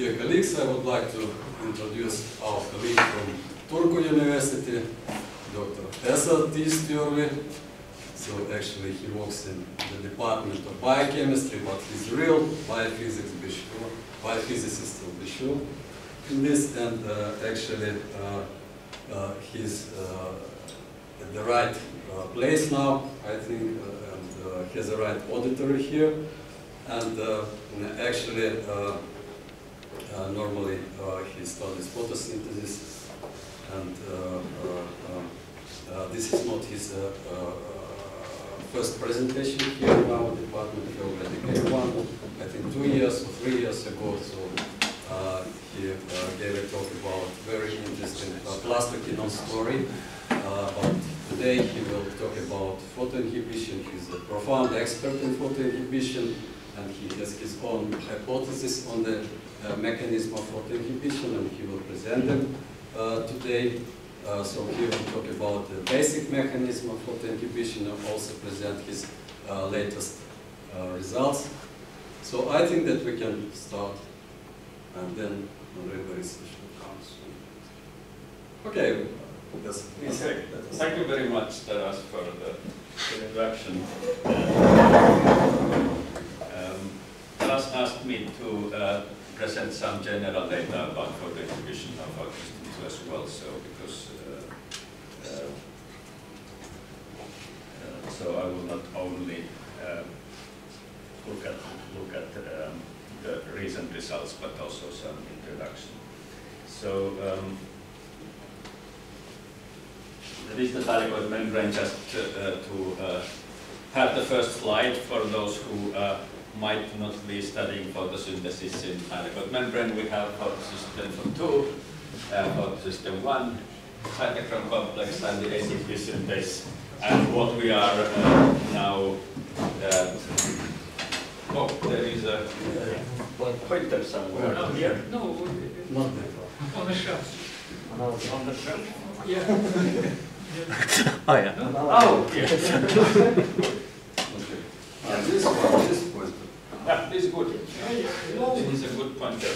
Dear colleagues, I would like to introduce our colleague from Turku University, Dr. Esa Tyystjärvi. So actually he works in the Department of Biochemistry, but he's real biophysics, sure, biophysicist will be in this, and uh, actually uh, uh, he's uh, at the right uh, place now, I think, uh, and uh, has the right auditory here. And uh, actually, uh, uh, normally uh, he studies photosynthesis, and uh, uh, uh, uh, this is not his uh, uh, first presentation here in our department. He already gave one, I think, two years or three years ago. So uh, he uh, gave a talk about very interesting uh, plastoquinone story. Uh, but today he will talk about photoinhibition. He's a profound expert in photoinhibition, and he has his own hypothesis on the uh, mechanism of photoinhibition, and he will present them uh, today. Uh, so he will talk about the basic mechanism of photoinhibition and also present his uh, latest uh, results. So I think that we can start, and then Andrei Borisovich will come soon. Okay, yes. Okay. Thank you very much, Taras, for the introduction. Taras asked me to uh, present some general data about photo inhibition of autism as well, so because uh, uh, uh, so I will not only um, look at look at um, the recent results, but also some introduction. So. Um, the thylakoid membrane just uh, to uh, have the first slide for those who uh, might not be studying photosynthesis in thylakoid membrane. We have photosystem 2, uh, photosystem 1, cytochrome complex and the ATP synthase. And what we are uh, now, uh, oh, there is a pointer somewhere. No, here. No, Not before. on the shelf. On the shelf. Yeah. Oh yeah. Oh, yes. Okay. Uh, this one, this point. Yeah, this is good. This is a good pointer.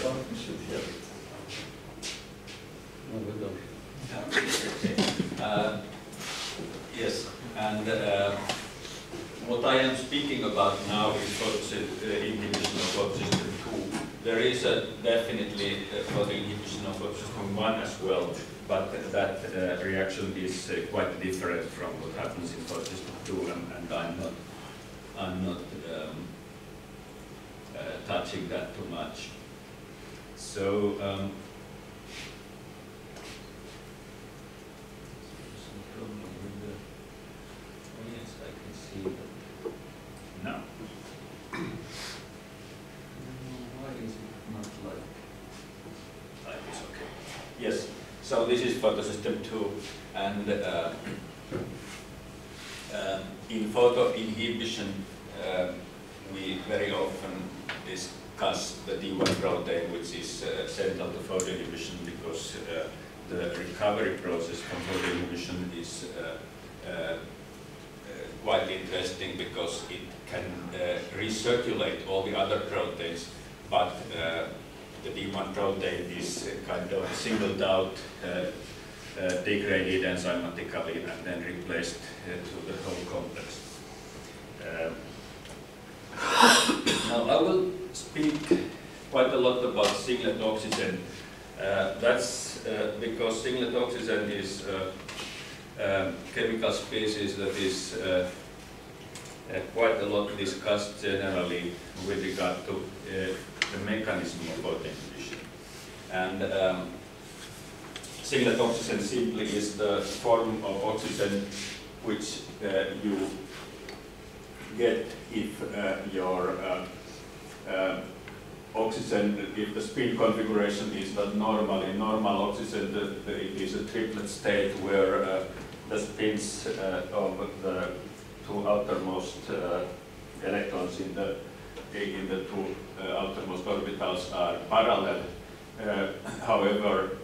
No, we don't. Uh, Yes, and uh, what I am speaking about now is photosy- uh, inhibition of photosystem 2. There is a definitely uh, inhibition of photosystem 1 as well, but that uh, reaction is uh, quite different from what happens in photosystem 2, and and I'm not, I'm not um, touching that too much. So, um. No. Why is it not like, like okay. Yes, so this is photosystem two, and uh, um, in photo inhibition, uh, we very often discuss the D1 protein, which is uh, central to photo inhibition because uh, the recovery process from photo inhibition is uh, uh, uh, quite interesting because it can uh, recirculate all the other proteins, but the D1 protein is kind of singled out, degraded enzymatically, and then replaced to the whole complex. Now I will speak quite a lot about singlet oxygen. Uh, that's uh, because singlet oxygen is uh, a chemical species that is uh, uh, quite a lot discussed generally with regard to the mechanism of photoinhibition. And um, singlet oxygen simply is the form of oxygen which you get if uh, your uh, uh, oxygen, if the spin configuration is not normal. In normal oxygen, the, the, it is a triplet state where uh, the spins uh, of the two outermost uh, electrons in the in the two outermost orbitals are parallel. However,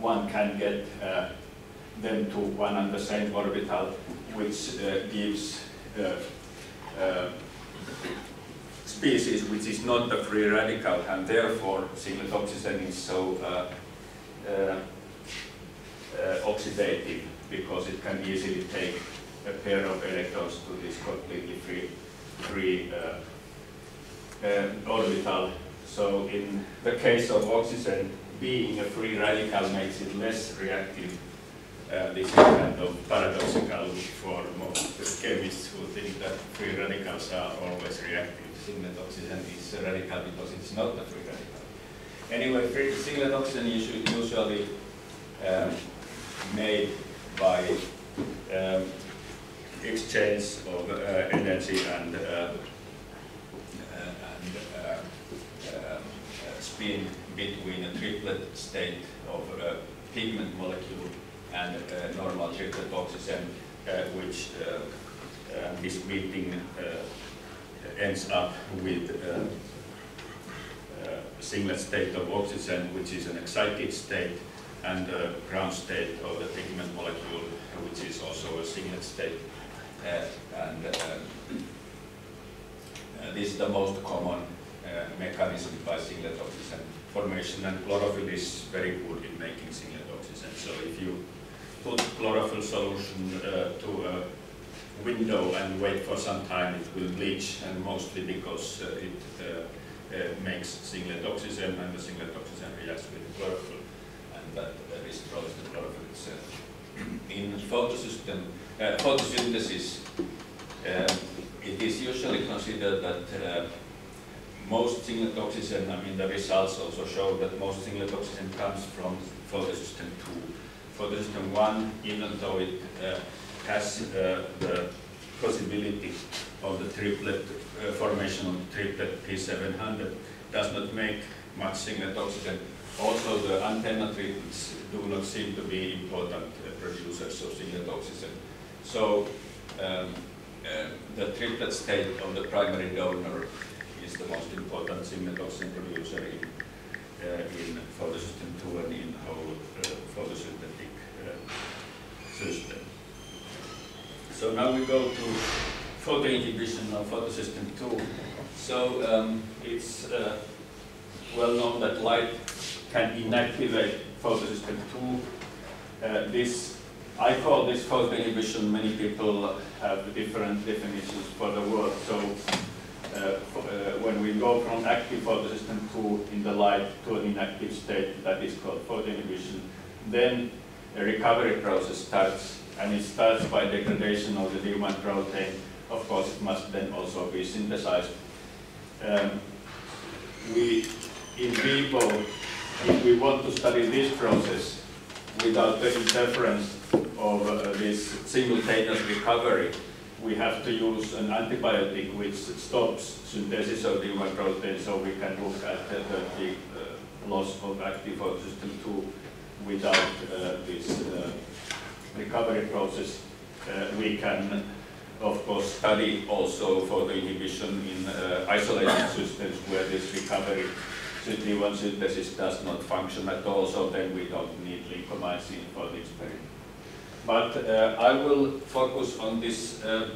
one can get them to one and the same orbital, which uh, gives uh, uh, species which is not a free radical, and therefore singlet oxygen is so uh, uh, uh, oxidative because it can easily take a pair of electrons to this completely free, free orbital. So in the case of oxygen, being a free radical makes it less reactive. Uh, this is kind of paradoxical for most chemists who think that free radicals are always reactive. Singlet oxygen is radical because it's not a free radical. Anyway, free singlet oxygen is usually um, made by um, exchange of uh, energy and, uh, uh, and uh, um, uh, spin between a triplet state of a pigment molecule and uh, normal triplet oxygen, uh, which uh, this meeting ends up with singlet state of oxygen, which is an excited state, and the ground state of the pigment molecule, which is also a singlet state. Uh, and uh, uh, this is the most common mechanism by singlet oxygen formation, and chlorophyll is very good in making singlet oxygen. So if you put chlorophyll solution uh, to a window and wait for some time, it will bleach, and mostly because uh, it uh, uh, makes singlet oxygen, and the singlet oxygen reacts with chlorophyll, and that destroys the chlorophyll itself. In photosystem, uh, photosynthesis, uh, it is usually considered that most singlet oxygen, I mean the results also show that most singlet oxygen comes from photosystem 2. Photosystem 1, even though it uh, has uh, the possibility of the triplet uh, formation of triplet P700, does not make much singlet oxygen. Also, the antenna treatments do not seem to be important producers of singlet oxygen. So, um, uh, the triplet state of the primary donor is the most important singlet oxygen producer in, in photosystem 2 and in whole uh, photosynthetic system. So now we go to photoinhibition of photosystem 2. So um, it's uh, well known that light can inactivate photosystem 2. Uh, this I call this photoinhibition, many people have different definitions for the word. So when we go from active photosystem 2 in the light to an inactive state, that is called photoinhibition, then a recovery process starts, and it starts by degradation of the D1 protein. Of course, it must then also be synthesized. Um, we, in vivo, if we want to study this process without the interference of uh, this simultaneous recovery, we have to use an antibiotic which stops synthesis of D1 protein so we can look at the uh, loss of active photosystem 2 without uh, this uh, recovery process. We can, of course, study also photoinhibition in uh, isolated systems where this recovery D1 synthesis does not function at all, so then we don't need lincomycin for the experiment. But uh, I will focus on this uh,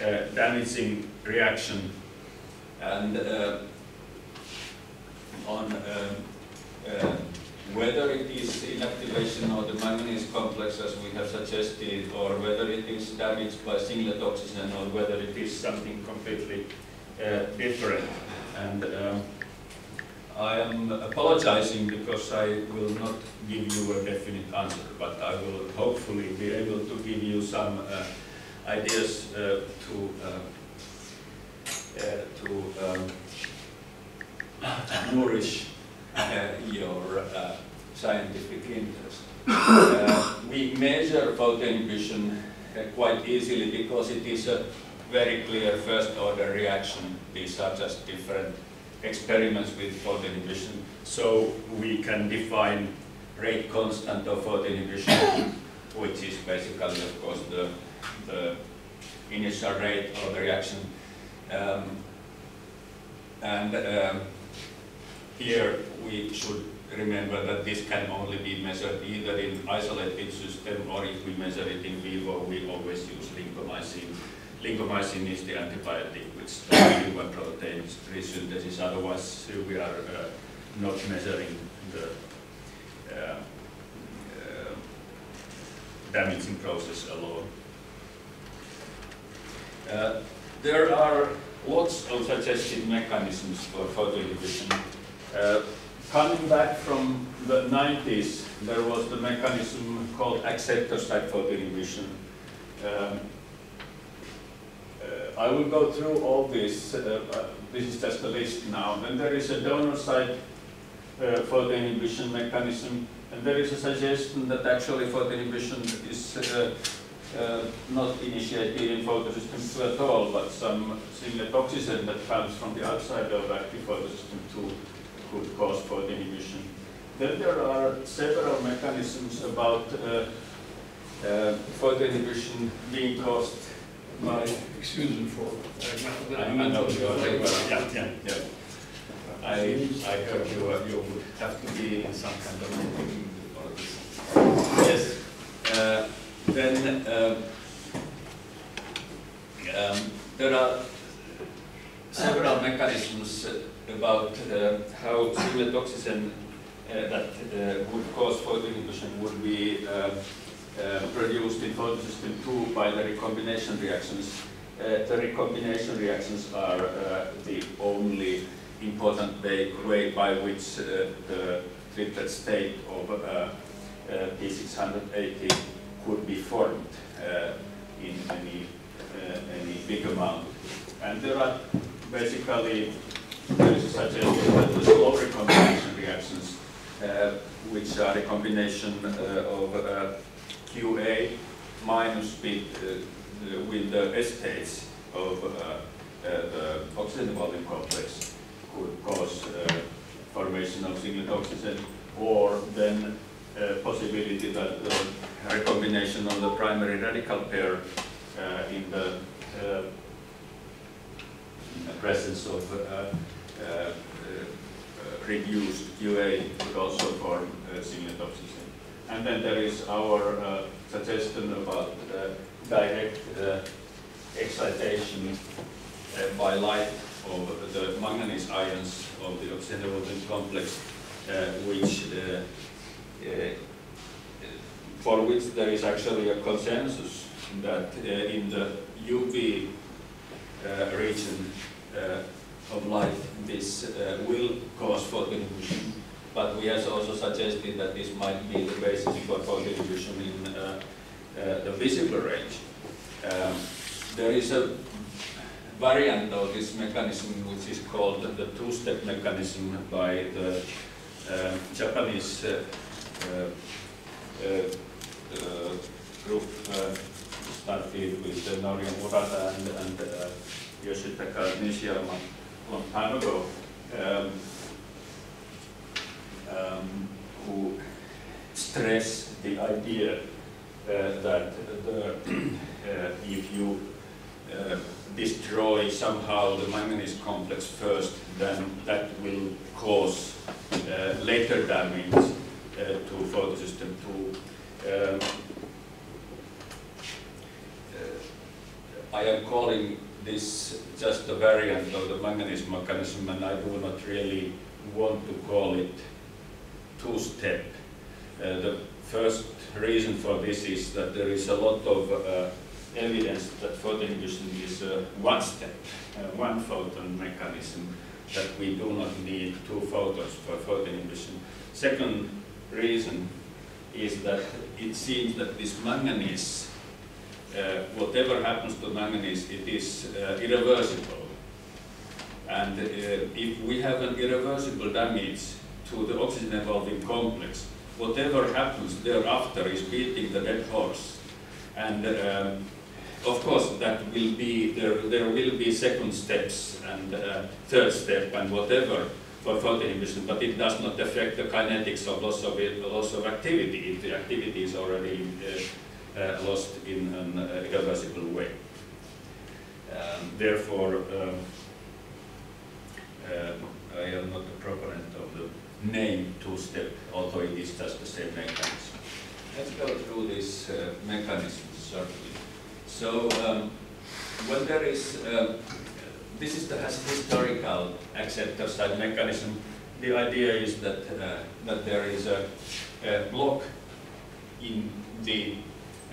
uh, damaging reaction and on whether it is inactivation of the manganese complex as we have suggested, or whether it is damaged by singlet oxygen, or whether it is something completely uh, different. And um, I am apologizing because I will not give you a definite answer, but I will hopefully be able to give you some uh, ideas uh, to uh, uh to um, nourish uh, your uh, scientific interest. we measure photoinhibition quite easily because it is a very clear first order reaction. These are just different experiments with photoinhibition. So we can define rate constant of photoinhibition, which is basically, of course, the, the initial rate of the reaction. Um, and um, here we should remember that this can only be measured either in isolated system or if we measure it in vivo, we always use lincomycin lincomycin is the antibiotic which stops human protein resynthesis. Otherwise, we are uh, not measuring the uh, uh, damaging process alone. Uh, there are lots of suggested mechanisms for photoinhibition. Uh, coming back from the 90s, there was the mechanism called acceptor side photoinhibition. Um, uh, I will go through all this. Uh, uh, this is just a list now. Then there is a donor side uh, inhibition mechanism, and there is a suggestion that actually photoinhibition is uh, uh, not initiated in photosystem 2 at all, but some singlet oxygen that comes from the outside of active photosystem 2 could cause photoinhibition. Then there are several mechanisms about uh, uh, photoinhibition being caused by Excuse me for. uh, I I know you are very well, yeah, yeah, yeah. I, I heard you, uh, you would have to be in some kind of meeting for this. Yes, uh, then, um, um, there are several mechanisms uh, about uh, how singlet oxygen uh, that uh, would cause photoinhibition would be uh, produced in photosystem 2 by the recombination reactions. Uh, the recombination reactions are uh, the only important way, way by which uh, the triplet state of uh, uh, P680 could be formed in any, any big amount. And there are basically, there is a suggestion that the slow recombination reactions, uh, which are a combination uh, of uh, QA minus with, uh, with the S states of uh, uh, the oxygen evolving complex could cause uh, formation of singlet oxygen or then uh, possibility that the recombination of the primary radical pair uh, in the uh, presence of uh, uh, uh, reduced QA could also form uh, singlet oxygen. And then there is our uh, suggestion about uh, direct excitation uh, by light of the manganese ions of the oxygen complex, uh, which uh, for which there is actually a consensus that in the UV region of light, this will cause photoinhibition. But we have also suggested that this might be the basis for photoinhibition in uh, uh, the visible range. Um, there is a variant of this mechanism which is called the two-step mechanism by the uh, Japanese uh, uh, uh, group started with uh, Norio Murata and, and Yoshitaka Nishiyama a long time ago, um, um, who stress the idea that the, if you destroy somehow the manganese complex first, then that will cause uh, later damage uh, to photosystem 2. Um, I am calling this just a variant of the manganese mechanism and I do not really want to call it two-step. Uh, the first reason for this is that there is a lot of uh, evidence that photoinhibition is a one-step, uh, one photon mechanism, that we do not need two photons for photoinhibition. Second reason is that it seems that this manganese uh, whatever happens to manganese, it is uh, irreversible. And uh, if we have an irreversible damage to the oxygen evolving complex, whatever happens thereafter is beating the dead horse. And um, of course, that will be, there, there will be second steps and uh, third step and whatever for photoinhibition, but it does not affect the kinetics of loss of, it, loss of activity if the activity is already uh, uh, lost in an uh, irreversible way. Um, therefore, um, uh, I am not a proponent of the name two-step, although it is just the same mechanism. Let's go through these uh, shortly. So, um, well, there is, um, this is the historical acceptor side mechanism. The idea is that, uh, that there is a, a block in the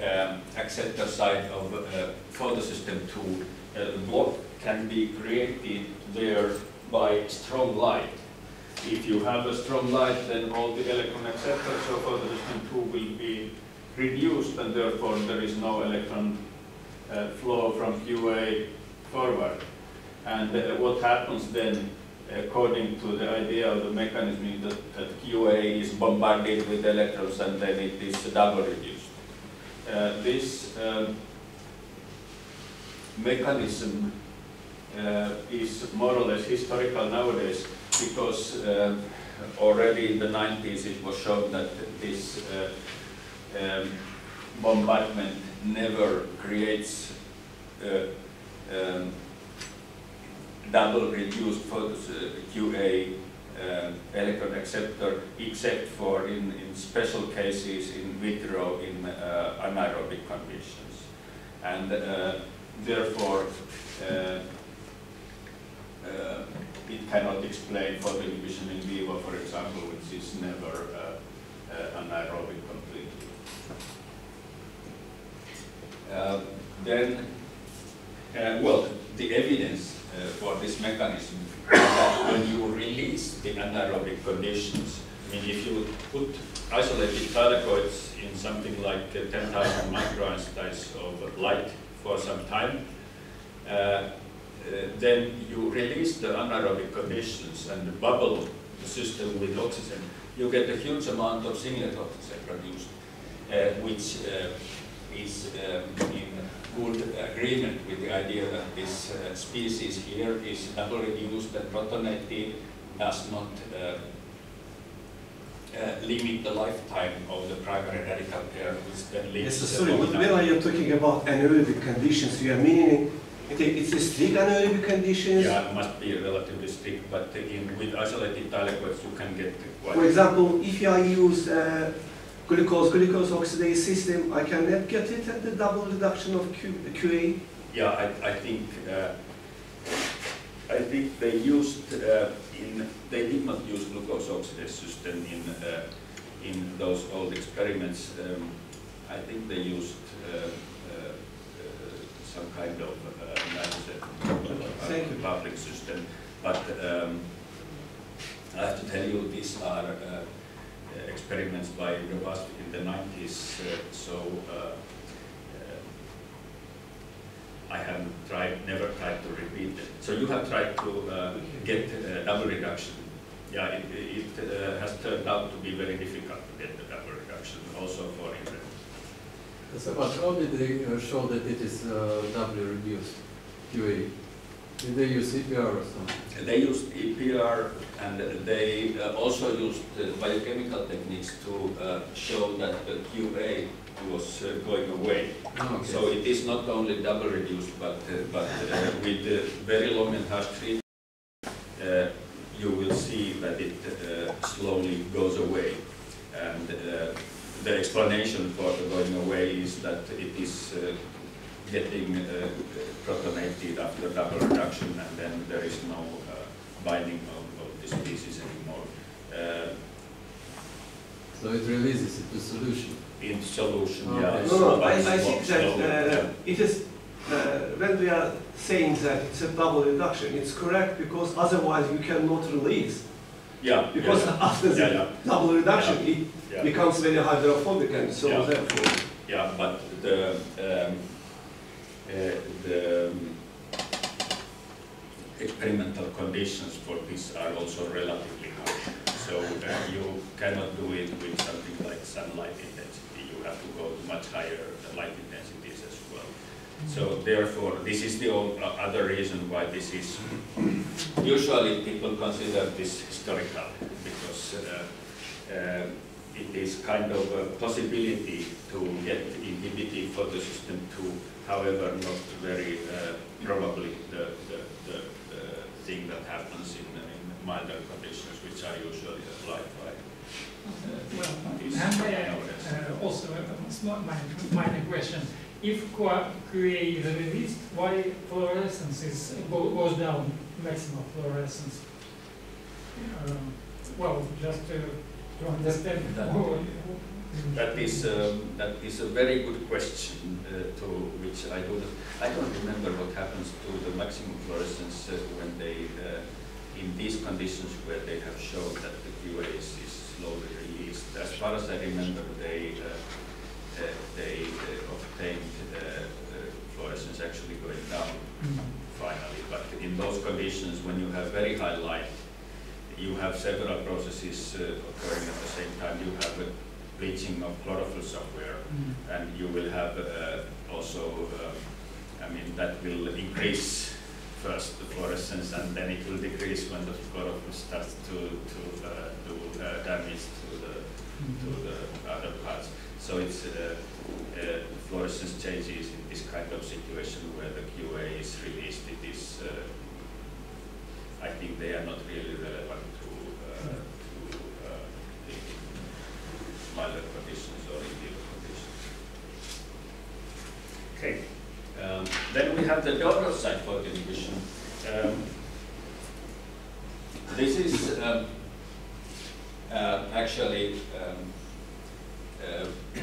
um, acceptor side of uh, photosystem 2. Uh, block can be created there by strong light. If you have a strong light, then all the electron acceptors of photosystem 2 will be reduced and therefore there is no electron uh, flow from QA forward. And uh, what happens then, according to the idea of the mechanism, is that, that QA is bombarded with electrons and then it is double reduced. Uh, this um, mechanism uh, is more or less historical nowadays because uh, already in the 90s it was shown that this uh, um, bombardment never creates uh, um, double reduced photos, QA uh, electron acceptor except for in, in special cases in vitro in uh, anaerobic conditions. And uh, therefore it cannot explain photoinhibition in vivo, for example, which is never anaerobic completely. Uh, then, uh, well, the evidence uh, for this mechanism when you release the anaerobic conditions, I mean, if you put isolated thylakoids in something like 10,000 microeinsteins of light for some time, uh, uh, then you release the anaerobic conditions and bubble the system with oxygen, you get a huge amount of singlet oxygen produced, uh, which uh, is um, in good agreement with the idea that this uh, species here is double reduced and protonated, does not uh, uh, limit the lifetime of the primary radical pair, which then leads Yes, to sorry, but when are you talking about anaerobic conditions, you are meaning it's a strict anaerobic conditions? Yeah, it must be relatively strict, but in, with isolated thylakoids you can get quite... For example, if I use uh, glucose glucose oxidase system, I cannot get it at the double reduction of Q, QA. Yeah, I, I think, uh, I think they used uh, in, they did not use glucose oxidase system in, uh, in those old experiments. Um, I think they used uh, uh, uh, some kind of uh, Thank you. public system. But um, I have to tell you, these are uh, experiments by Robust in the 90s, uh, so uh, uh, I have tried, never tried to repeat it. So you have tried to uh, get uh, double reduction. Yeah, it, it uh, has turned out to be very difficult to get the double reduction, also for infant. So, but how did they uh, show that it is uh, doubly reduced QA? Did they use EPR or something? They used EPR and they uh, also used uh, biochemical techniques to uh, show that the QA was uh, going away. Oh, okay. So it is not only double reduced, but, uh, but uh, with uh, very long and harsh treatment, uh, you will see that it uh, slowly goes away. And uh, the explanation for the going away is that it is uh, getting uh, protonated after double reduction, and then there is no uh, binding of, of the species anymore. Uh, So it releases it to solution. in solution, Okay. yeah. No, no, I, I think that uh, yeah. it is, uh, when we are saying that it's a double reduction, it's correct because otherwise you cannot release. Yeah, Because yeah, after the yeah, yeah, double reduction, it yeah. becomes very hydrophobic and so Yeah. therefore. Yeah, but the, um, the um, experimental conditions for this are also relatively high. So uh, you cannot do it with something like sunlight intensity. You have to go to much higher light intensities as well. So therefore, this is the other reason why this is, usually people consider this historical because uh, uh, it is kind of a possibility to get inhibited photosystem to, however, not very uh, probably the, the, the, the thing that happens in, in milder conditions, which are usually applied by Well, these and nowadays. uh, also a small minor minor question. if Qa QA is released, why fluorescence is, goes down, maximum fluorescence? Um, Well, just to, to understand. That- who- That is, um, that is a very good question uh, to which I don't, I don't remember what happens to the maximum fluorescence uh, when they, uh, in these conditions where they have shown that the QA is, is slowly released. As far as I remember, they, uh, uh, they uh, obtained fluorescence actually going down finally. But in those conditions, when you have very high light, you have several processes occurring at the same time. You have a bleaching of chlorophyll somewhere, Mm. and you will have uh, also, uh, I mean, that will increase first the fluorescence, and then it will decrease when the chlorophyll starts to, to uh, do uh, damage to the, to the other parts. So it's uh, uh, fluorescence changes in this kind of situation where the QA is released. It is, uh, I think they are not really relevant to, uh, to uh, the or. Okay. Um, then we have the donor side photoinhibition. Um, this is um, uh, actually um, uh,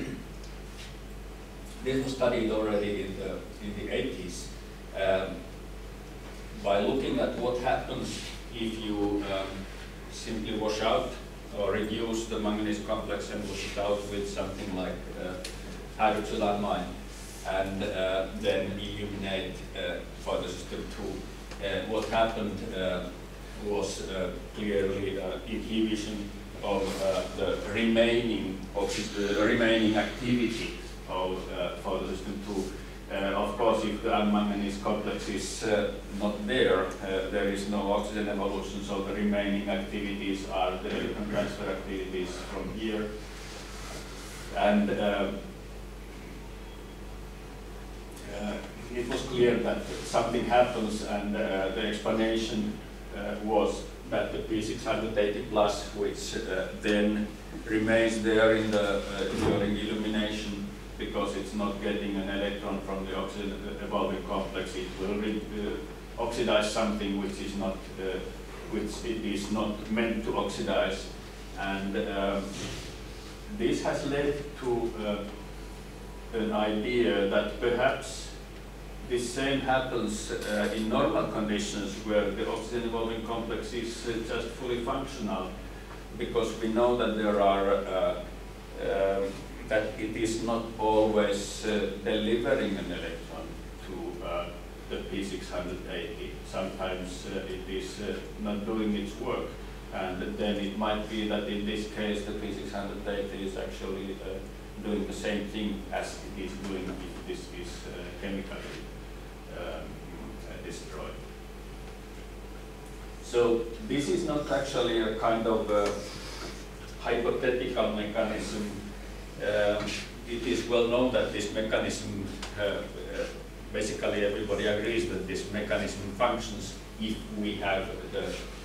this was studied already in the in the 80s um, by looking at what happens if you um, simply wash out or reduce the manganese complex and wash it out with something like uh, hydroxylamine and uh, then illuminate uh, photosystem 2. Uh, what happened uh, was uh, clearly uh, inhibition of uh, the remaining oxy- the remaining activity of uh, photosystem 2. Uh, of course, if the manganese complex is uh, not there, uh, there is no oxygen evolution, so the remaining activities are the electron transfer activities from here. And it was clear that something happens, and uh, the explanation uh, was that the P680 plus, which uh, then remains there in the during illumination because it's not getting an electron from the evolving complex, it will uh, oxidize something which is not uh, which it is not meant to oxidize, and um, this has led to uh, an idea that perhaps this same happens uh, in normal conditions where the oxygen evolving complex is uh, just fully functional because we know that there are uh, um, that it is not always uh, delivering an electron to uh, the P680. Sometimes uh, it is uh, not doing its work and then it might be that in this case the P680 is actually uh, doing the same thing as it is doing if this is uh, chemically um, destroyed. So this is not actually a kind of hypothetical mechanism. Um, it is well known that this mechanism, uh, uh, basically everybody agrees that this mechanism functions if we have the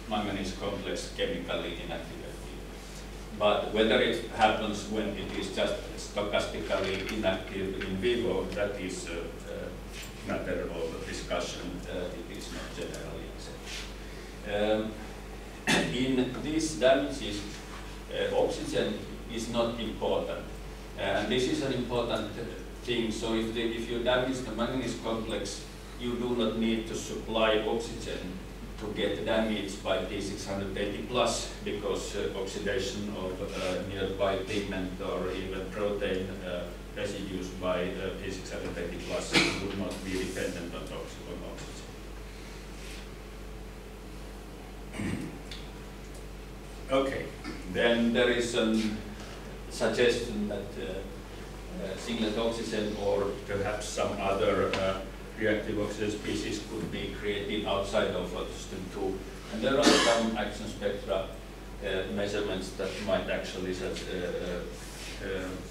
manganese complex chemically inactivated. But whether it happens when it is just stochastically inactive in vivo, that is a, matter of discussion. Uh, it is not generally accepted. Um, in these damages, uh, oxygen is not important. Uh, and this is an important uh, thing. So if, the, if you damage the manganese complex, you do not need to supply oxygen to get damaged by P680 plus because uh, oxidation of uh, nearby pigment or even protein uh, residues by uh, P680 plus would not be dependent on, oxy- on oxygen. Okay, then there is a suggestion that uh, uh, singlet oxygen or perhaps some other uh, reactive oxygen species could be created outside of photosystem 2. And there are some action spectra uh, measurements that might actually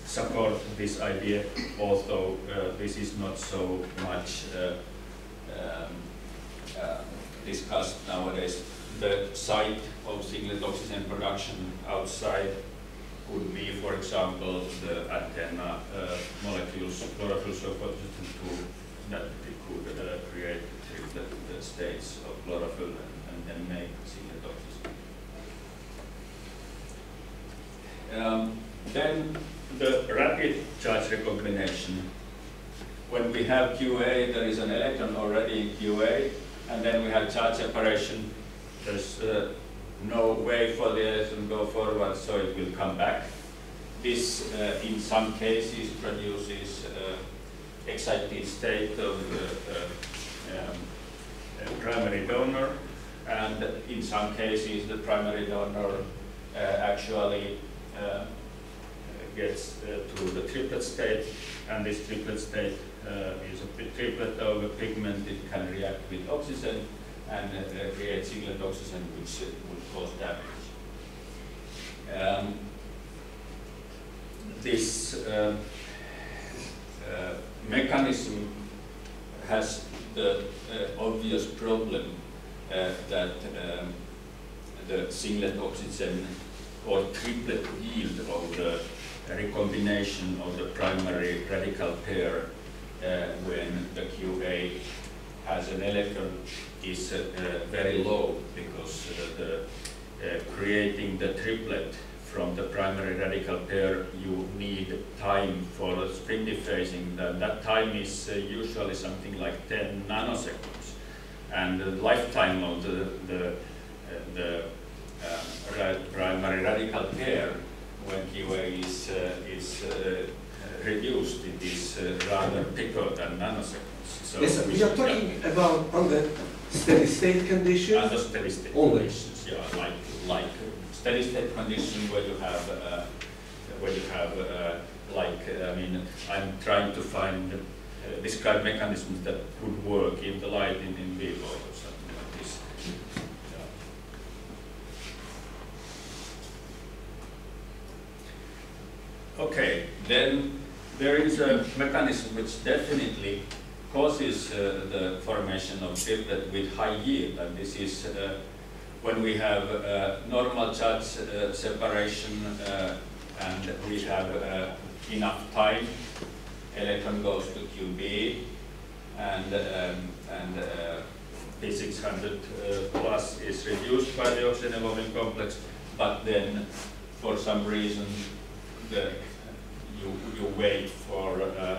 support this idea, although this is not so much um, discussed nowadays. The site of singlet oxygen production outside could be, for example, the antenna uh, molecules, chlorophyll sulfoxygen 2, that it could uh, create triplet uh, states of chlorophyll and, and then make singlet oxygen. Um, then the rapid charge recombination. When we have QA, there is an electron already in QA, and then we have charge separation. There's uh, no way for the electron to go forward, so it will come back. This, uh, in some cases, produces uh, excited state of the uh, um, uh, primary donor, and in some cases, the primary donor uh, actually gets to the triplet state, and this triplet state is a triplet of a pigment. It can react with oxygen and create singlet oxygen, which Um, this uh, uh, mechanism has the uh, obvious problem uh, that um, the singlet oxygen or triplet yield of the recombination of the primary radical pair uh, when the QA has an electron is uh, uh, very low because uh, the uh, creating the triplet from the primary radical pair you need time for spin dephasing. That, that time is uh, usually something like 10 nanoseconds and the lifetime of the, the, uh, the uh, ra- primary radical pair when QA is, uh, is uh, reduced, it is uh, rather pico than nanoseconds. So Yes, sir, we are talking about on the steady state conditions? condition. Under steady state Only. conditions, yeah, like, like steady state condition where you have, uh, where you have, uh, like, uh, I mean, I'm trying to find, uh, describe mechanisms that would work in the light in, in vivo or something like this. Yeah. Okay, then there is a mechanism which definitely causes uh, the formation of triplet with high yield, and this is uh, when we have uh, normal charge separation and we have enough time, electron goes to QB, and, um, and uh, P600 uh, plus is reduced by the oxygen evolving complex, but then for some reason the, you, you wait for uh,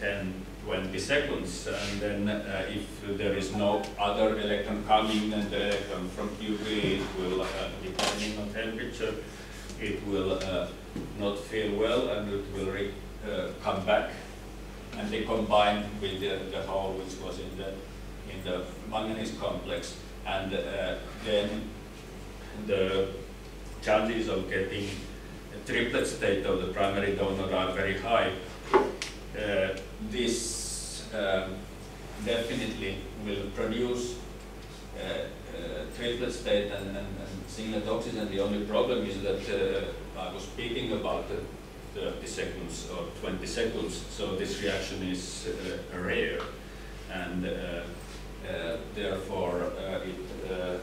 10, 20 seconds, and then uh, if there is no other electron coming, then the electron from QB, it will, uh, depending on temperature, it will uh, not feel well, and it will uh, come back, and they combine with the, the hole which was in the, in the manganese complex, and uh, then the chances of getting a triplet state of the primary donor are very high. Uh, this um, definitely will produce uh, uh, triplet state and, and, and singlet oxygen. The only problem is that uh, I was speaking about the 30 seconds or 20 seconds, so this reaction is uh, rare and therefore it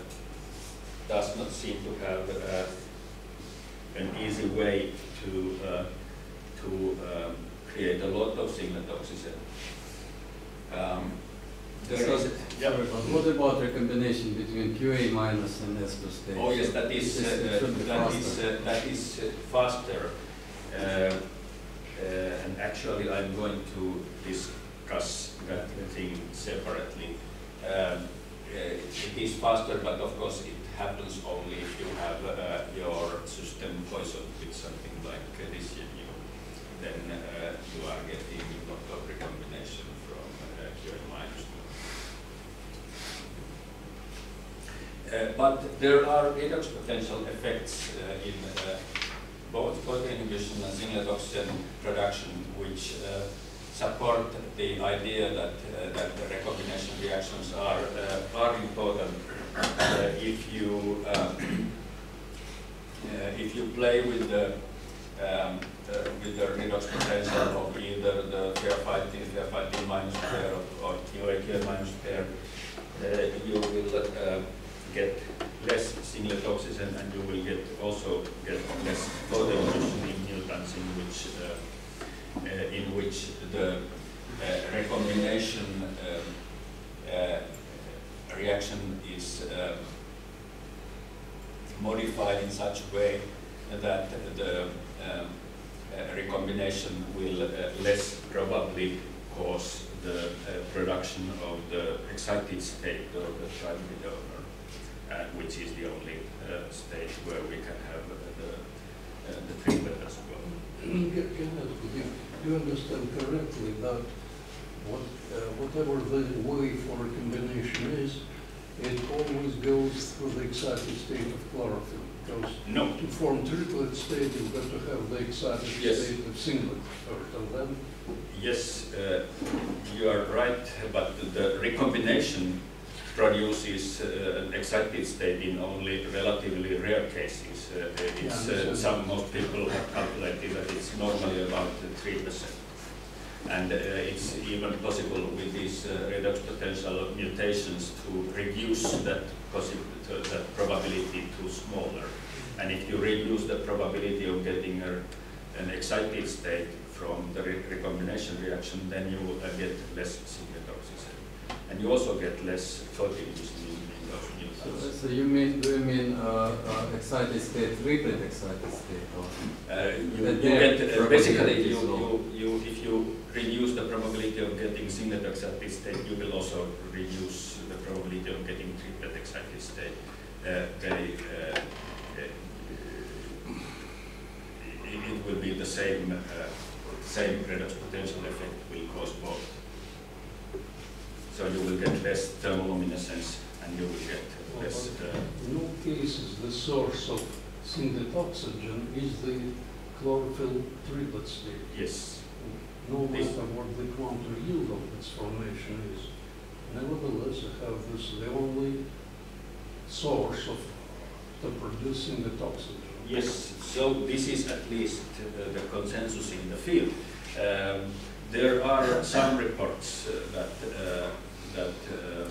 does not seem to have an easy way to, to um, create a lot of singlet oxygen. Um, So- yeah. What about recombination between QA minus and S plus state? Oh, yes, that is, It uh, should be that is, faster. uh, that is uh, faster. Uh, uh, And actually, I'm going to discuss that thing separately. Um, uh, It is faster, but of course, it happens only if you have uh, your system poisoned with something like dilithium. Then uh, are getting a lot of recombination from uh, QA. Uh, But there are redox potential effects uh, in uh, both photoinhibition and singlet oxygen production, which uh, support the idea that, uh, that the recombination reactions are, uh, are important if you, um, if you play with the, um, with the redox potential of either the pheophytin, pheophytin minus pair or QA, QA minus pair, uh, you will uh, get less singlet oxygen, and you will get also get less further emission in mutants in which uh, uh, in which the uh, recombination reaction is modified in such a way that the um, recombination will uh, less probably cause the uh, production of the excited state of the primary donor, uh, which is the only uh, state where we can have uh, the, uh, the triplet as well. You, understand correctly that what, uh, whatever the way for a combination is, it always goes through the excited state of chlorophyll? Because No, to form triplet state, you've got to have the excited Yes. state of singlet yes, uh, you are right, but the recombination produces uh, an excited state in only relatively rare cases. Uh, it's, Yeah, uh, some, most people have calculated that it's normally about three percent. And uh, it's even possible with these uh, redox potential of mutations to reduce that that probability to smaller. And if you reduce the probability of getting a, an excited state from the re- recombination reaction, then you uh, get less singlet oxygen. And you also get less those So, so you mean, do you mean uh, uh, excited state, triplet excited state? Or? Uh, you, you get, uh, basically, you, you, you, if you reduce the probability of getting singlet excited state, you will also reduce the probability of getting triplet excited state. Uh, they, uh, uh, it, it will be the same, uh, same redox potential effect will cause both. So you will get less thermoluminescence and you will get less, uh, in all cases, the source of singlet oxygen is the chlorophyll triplet state. yes, No matter what the quantum yield of its formation is. Nevertheless, you have this, the only source of the producing the oxygen. Yes, so this is at least uh, the consensus in the field. Um, There are some reports uh, that, uh, that uh,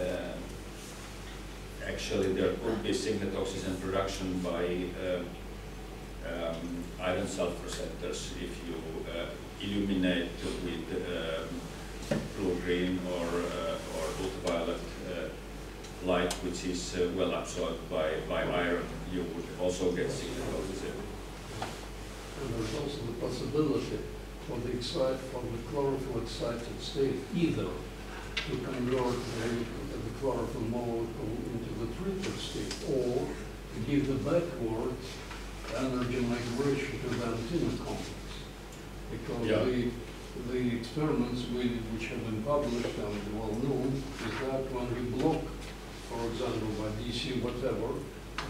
uh, actually there could be singlet oxygen production by um, um, iron sulfur centers if you uh, illuminate with um, blue-green or, uh, or ultraviolet uh, light which is uh, well absorbed by, by iron, you would also get oxygen. And there's also the possibility for the excite, for the chlorophyll excited state, either to convert the, the chlorophyll molecule the or to give the backward energy migration to the antenna complex. Because Yeah. the, the experiments we, which have been published and well known is that when we block, for example, by DC whatever,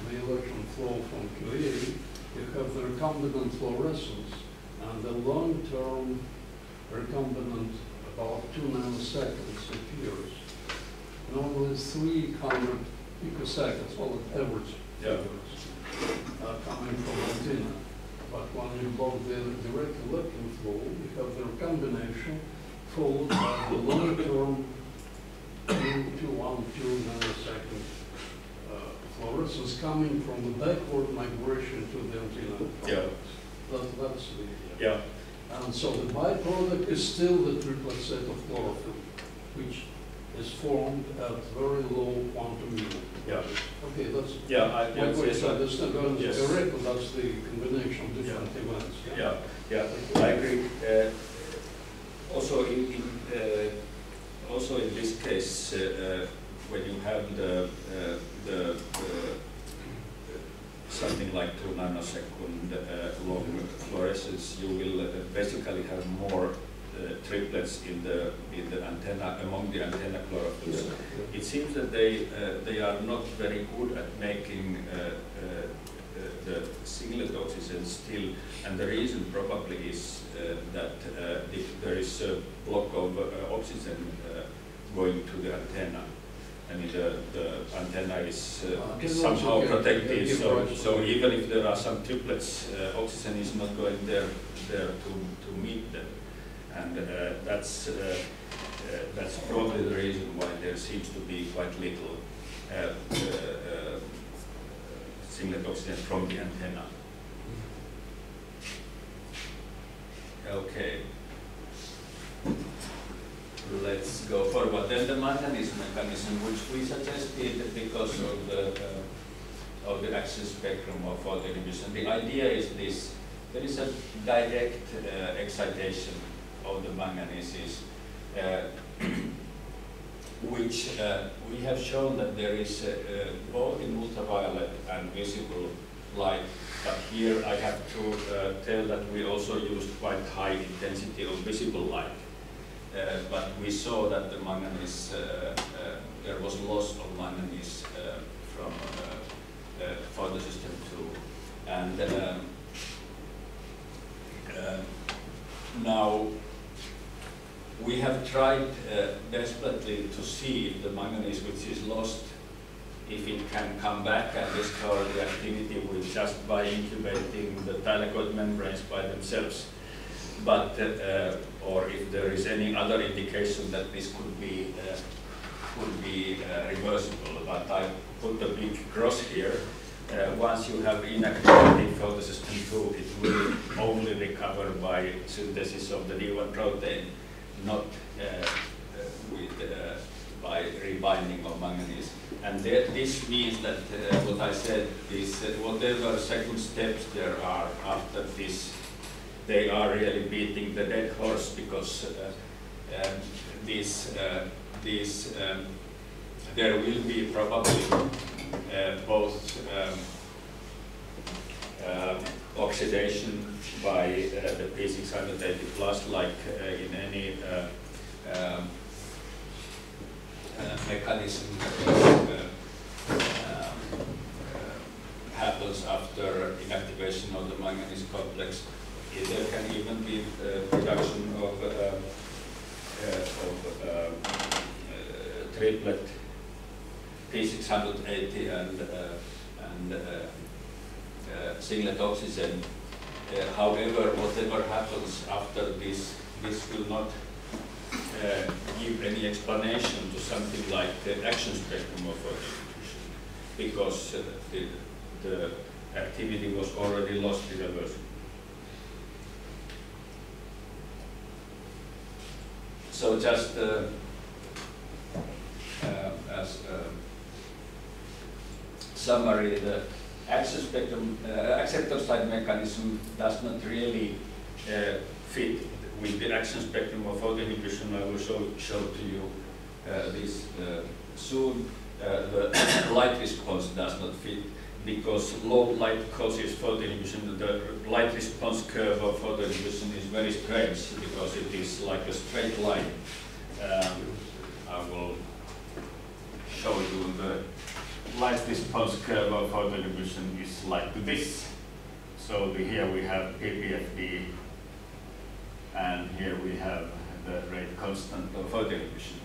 the electron flow from QA, you have the recombinant fluorescence, and the long-term recombinant, about two nanoseconds appears. Normally three hundred picoseconds, well, average Yeah. uh, coming from antenna. But when you block the direct electron flow, you have the recombination followed by the two, one, two nanosecond uh, fluorescence coming from the backward migration to the antenna. Yeah. That, that's the, idea. Yeah, and so the byproduct is still the triplet set of chlorophyll, which is formed at very low quantum unit. Yeah. Okay, that's, yeah, I, my yes, yes, I- understand, that Yes. is correct, but that's the combination of different events. yeah, yeah, I agree. Uh, Also in, in, uh, also in this case, uh, uh, when you have the, uh, the, uh, something like two nanosecond uh, long fluorescence, you will uh, basically have more triplets in the, in the antenna, among the antenna chlorophylls. It seems that they, uh, they are not very good at making uh, uh, uh, the singlet oxygen still, and the reason probably is uh, that uh, if there is a block of uh, oxygen uh, going to the antenna, I mean, the, the antenna is, uh, Uh, is somehow get- protected, get so, right. so even if there are some triplets, uh, oxygen is not going there, there to, to meet them. And uh, that's, uh, uh, that's probably the reason why there seems to be quite little singlet oxygen from the antenna. Okay. Let's go forward. Then the manganese mechanism, which we suggested because of the, uh, of the action spectrum of photoinhibition. The idea is this, there is a direct uh, excitation of the manganese, uh, which uh, we have shown that there is uh, uh, both in ultraviolet and visible light. But here I have to uh, tell that we also used quite high intensity of visible light. Uh, but we saw that the manganese, there was loss of manganese from uh, uh, photosystem 2. And um, now we have tried uh, desperately to see if the manganese which is lost, if it can come back and restore the activity with just by incubating the thylakoid membranes by themselves. But, uh, or if there is any other indication that this could be, uh, could be uh, reversible. But I put a big cross here. Uh, once you have inactivated photosystem 2, it will only recover by synthesis of the D1 protein not uh, uh, with, uh, by rebinding of manganese. And this means that uh, what I said is that whatever second steps there are after this, they are really beating the dead horse because uh, um, this, uh, this, um, there will be probably uh, both um, um, oxidation by uh, the P680 plus like uh, in any uh, um, uh, mechanism that uh, um, uh, happens after inactivation of the manganese complex. There can even be production of, of triplet P680 and, and singlet oxygen. Uh, However, whatever happens after this, this will not uh, give any explanation to something like the action spectrum of photosynthesis because uh, the, the activity was already lost irreversibly. So just uh, uh, as a summary, the action spectrum, uh, acceptor side mechanism does not really uh, fit with the action spectrum of photoinhibition. I will show, show to you uh, this uh, soon. Uh, the light response does not fit because low light causes photoinhibition. The light response curve of photoinhibition is very strange because it is like a straight line. Um, I will show you the light response curve of photoinhibition is like this. So the, here we have PPFD, and here we have the rate constant of photoinhibition.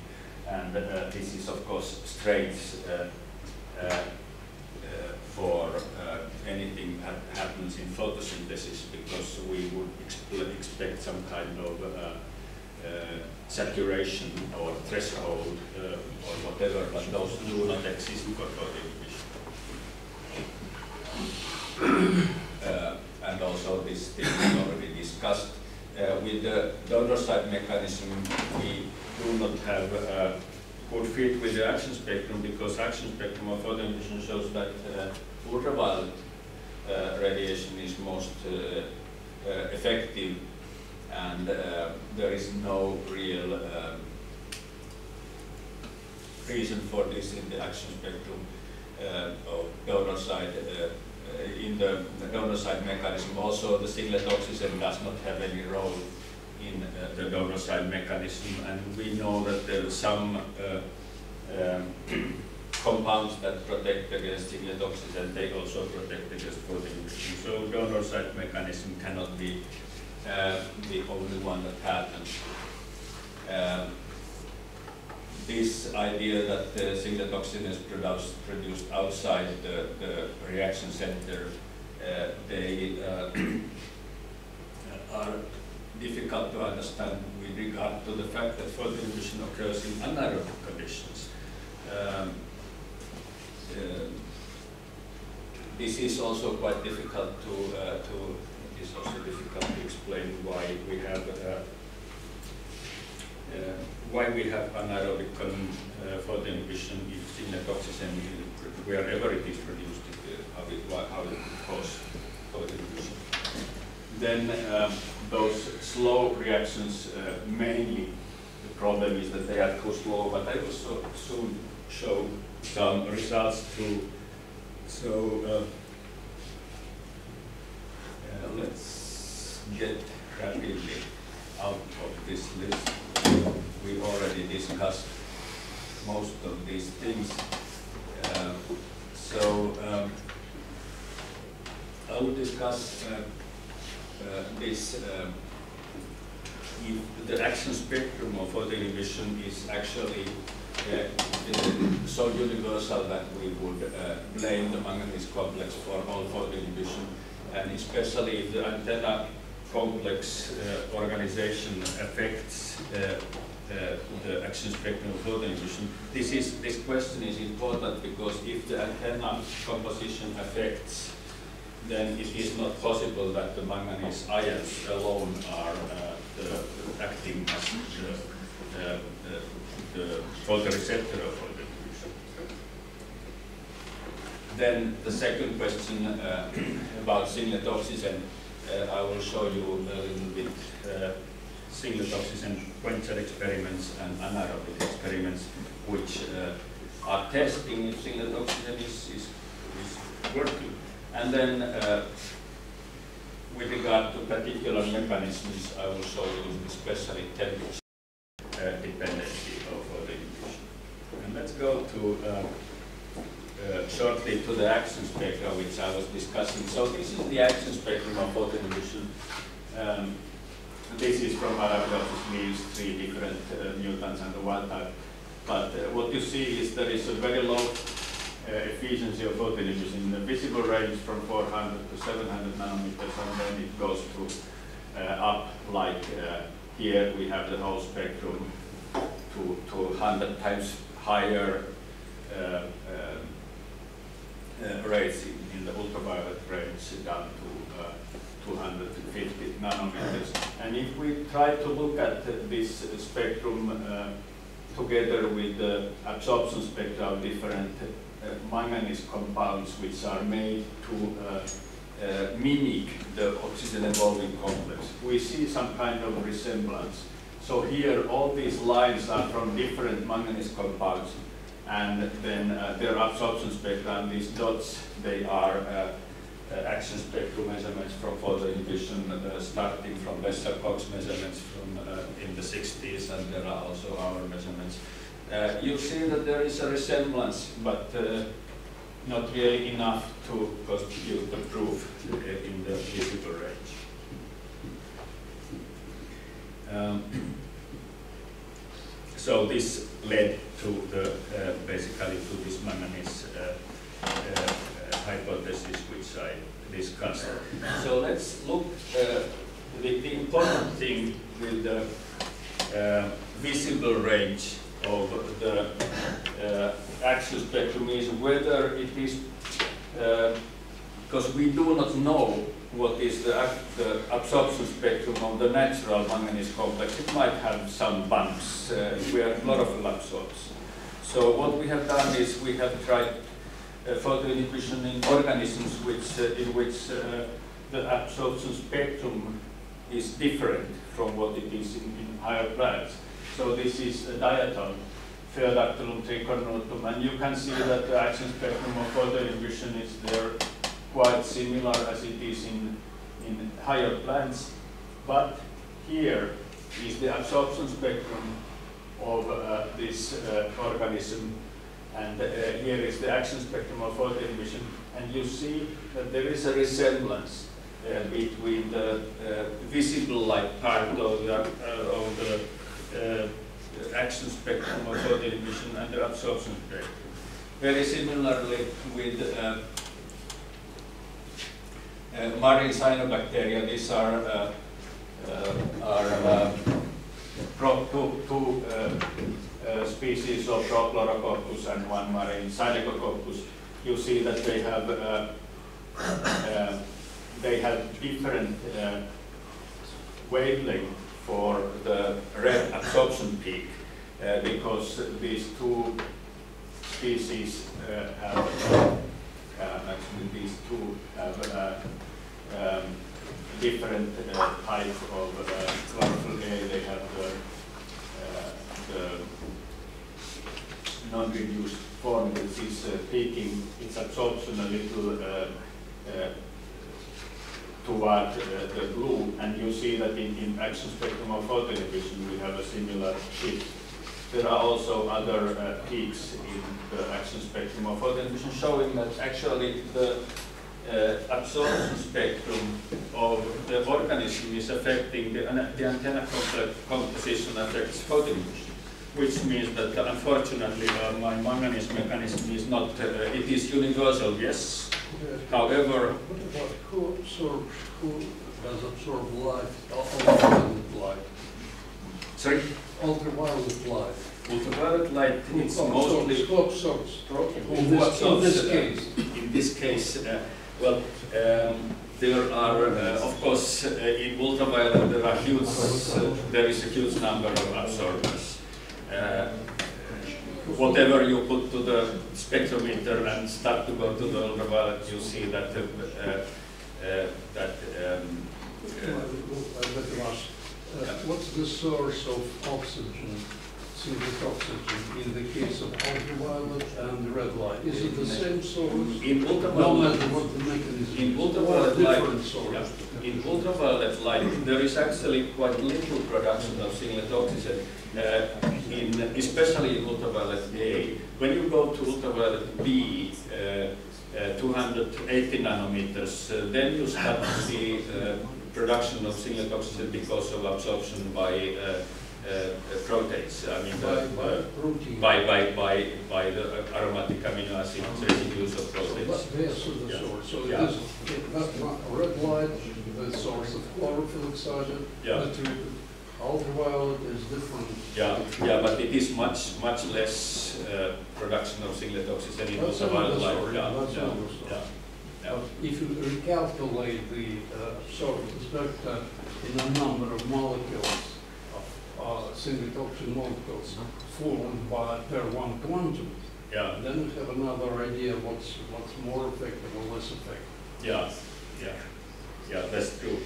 And uh, this is of course straight uh, uh, uh, for uh, anything that happens in photosynthesis because we would expect some kind of saturation or threshold uh, or whatever, but those do not exist for photoinhibition. Uh, and also this thing we already discussed. Uh, with the donor side mechanism, we do not have a good fit with the action spectrum because action spectrum of photoinhibition shows that uh, ultraviolet uh, radiation is most uh, uh, effective and uh, there is no real um, reason for this in the action spectrum uh, of donor side. Uh, uh, in the, donor side mechanism, also the singlet oxygen does not have any role in uh, the donor side mechanism, and we know that there are some uh, um, compounds that protect against singlet oxygen, they also protect against photoinhibition. So donor side mechanism cannot be uh, the only one that happens. Um, this idea that the singlet oxygen is produced, produced outside the, the reaction center, uh, they uh, are difficult to understand with regard to the fact that further photoinhibition occurs in anaerobic conditions. Um, uh, this is also quite difficult to, uh, to, is also difficult to explain why we have, uh, uh, why we have anaerobic uh, photo inhibition if oxygen, wherever it is produced, uh, how it, how it could cause photo inhibition. Then um, those slow reactions, uh, mainly the problem is that they are too slow, but I will so- soon show some results too. So uh, uh, let's get rapidly out of this list. We already discussed most of these things. Uh, So um, I will discuss uh, uh, this, um, the action spectrum of photo inhibition is actually uh, so universal that we would uh, blame the manganese complex for all photo inhibition, and especially if the antenna complex uh, organization affects uh, uh, the action spectrum of inhibition. This is this question is important because if the antenna composition affects then it is not possible that the manganese ions alone are uh, acting as the, uh, the, the photoreceptor of photoinhibition. Then the second question uh, about singlet oxygen, uh, I will show you a little bit uh, singlet oxygen quencher experiments and anaerobic experiments which uh, are testing if singlet oxygen is, is, is working. And then, uh, with regard to particular mechanisms, I will show you especially temperature uh, dependency of photoinhibition. And let's go to uh, shortly to the action spectrum which I was discussing. So this is the action spectrum of photoinhibition. Um, this is from Arabidopsis leaves, three different uh, mutants and the wild type. But uh, what you see is there is a very low uh, efficiency of photoinhibition in the visible range from 400 to 700 nanometers, and then it goes to uh, up like uh, here we have the whole spectrum to, to 100 times higher uh, uh, rates in, in the ultraviolet range down to uh, 250 nanometers. And if we try to look at uh, this spectrum uh, together with the absorption spectra of different uh, manganese compounds which are made to uh, uh, mimic the oxygen evolving complex, we see some kind of resemblance. So here all these lines are from different manganese compounds and then uh, their absorption spectra and these dots, they are uh, uh, action spectrum measurements from photoinhibition uh, starting from Wesser-Cox measurements from in the 60s and there are also our measurements. You see that there is a resemblance but not really enough to constitute the proof in the visible range. Um, so this led to the uh, basically to this manganese uh, uh, hypothesis which I discussed. So let's look uh, the, the important thing with the visible range of the uh, action spectrum is whether it is because we do not know what is the, the absorption spectrum of the natural manganese complex. It might have some bumps uh, where chlorophyll absorbs. So what we have done is we have tried uh, in organisms which, uh, in which uh, the absorption spectrum is different from what it is in, in higher plants. So this is a diatom, Phaeodactylum tricornutum, and you can see that the action spectrum of photoinhibition is there quite similar as it is in, in higher plants. But here is the absorption spectrum of uh, this uh, organism and uh, here is the action spectrum of photoinhibition, and you see that there is a resemblance uh, between the uh, visible light part of the, uh, of the action spectrum of photoinhibition and the absorption spectrum. Very similarly with marine cyanobacteria, these are, uh, uh, are two, two uh, uh, species of Prochlorococcus and one marine Synechococcus, you see that they have uh, uh, they have different uh, wavelength for the red absorption peak uh, because these two species uh, have, uh, actually these two have uh, um, different uh, type of uh, A. They have the, uh, the non-reduced form which is uh, peaking its absorption a little uh, uh, toward uh, the blue, and you see that in, in action spectrum of photoinhibition we have a similar shift. There are also other uh, peaks in the action spectrum of photoinhibition showing that actually the uh, absorption spectrum of the organism is affecting the, the antenna compo- composition affects photoinhibition, which means that unfortunately uh, my manganese mechanism is not, uh, it is universal, yes. However, What about who absorbs, who does absorb light, ultraviolet light? sorry, Ultraviolet light. ultraviolet light, it's absorbs- mostly Who absorbs? Who In this, in this uh, case. In this case, uh, well, um, there are, uh, of course, uh, in ultraviolet, there are huge, uh, there is a huge number of absorbers. Uh, Whatever you put to the spectrometer and start to go to the ultraviolet, you see that, uh, uh, that, um, what's the source of oxygen, synthetic oxygen, in the case of ultraviolet and red light? Is it the same source? in No ultraviolet, matter what the mechanism In ultraviolet light, different source? In ultraviolet light, there is actually quite little production of singlet oxygen, uh, in, especially in ultraviolet A. When you go to ultraviolet B, uh, uh, 280 nanometers, uh, then you start to see uh, production of singlet oxygen because of absorption by uh, proteins. I mean, By, the, by uh, by, by, by, by the aromatic amino acid residues of proteins. So that- There's the Yeah. source, so it Yeah. is, it- that ma- red light, the source of chlorophyll excited. Yeah. Ultraviolet is different. Yeah, yeah, but it is much, much less uh, production of singlet oxygen in ultraviolet light. Yeah, that's yeah, yeah. But If you recalculate the uh, absorbance vector in a number of molecules, uh, single oxygen molecules formed by per one quantum, Yeah, then you have another idea what's, what's more effective or less effective. yeah, yeah, yeah, that's true.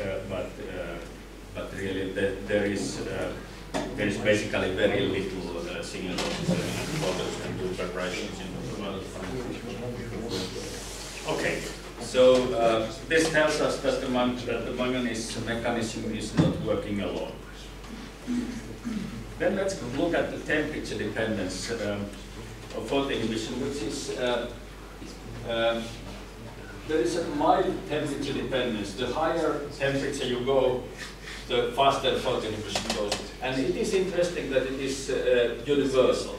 Uh, But, uh, but really, there there is, uh, there is basically very little uh, singlet oxygen and can do preparations in ultraviolet. Okay, so uh, this tells us that the man- that the manganese mechanism is not working alone. Then let's look at the temperature dependence um, of photoinhibition, which is, uh, um, there is a mild temperature dependence. The higher temperature you go, the faster photoinhibition goes. And it is interesting that it is uh, universal.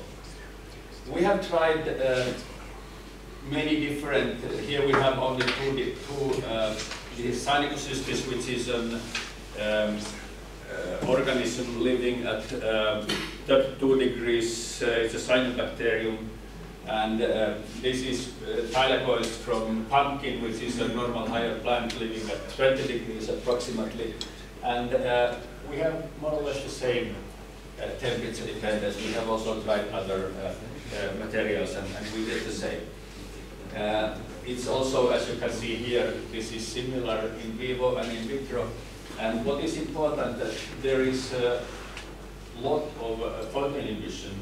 We have tried uh, many different, here we have only two, two uh, the Synechocystis, which is an um, uh, organism living at um, 32 degrees, uh, it's a cyanobacterium. And uh, this is uh, thylakoids from pumpkin, which is a normal higher plant living at 20 degrees approximately. And uh, we have more or less the same uh, temperature dependence. We have also tried other uh, uh, materials and, and we get the same. Uh, It's also, as you can see here, this is similar in vivo and in vitro. And what is important, that there is a lot of uh, photoinhibition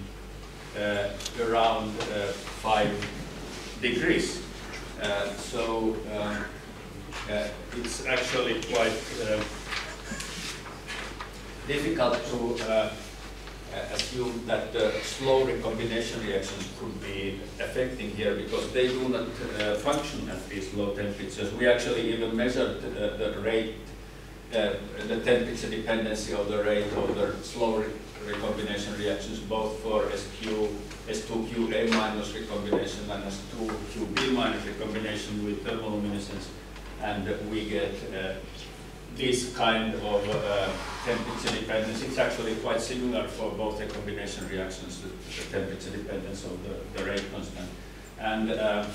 uh, around uh, 5 degrees. Uh, So um, uh, it's actually quite uh, difficult to assume that the slow recombination reactions could be affecting here because they do not function at these low temperatures. We actually even measured the rate, uh, the temperature dependency of the rate of the slow re- recombination reactions both for SQ, S2QA minus recombination and S2QB minus recombination with thermoluminescence. And we get uh, this kind of uh, temperature dependence. It's actually quite similar for both the combination reactions, the, the temperature dependence of the, the rate constant. And uh,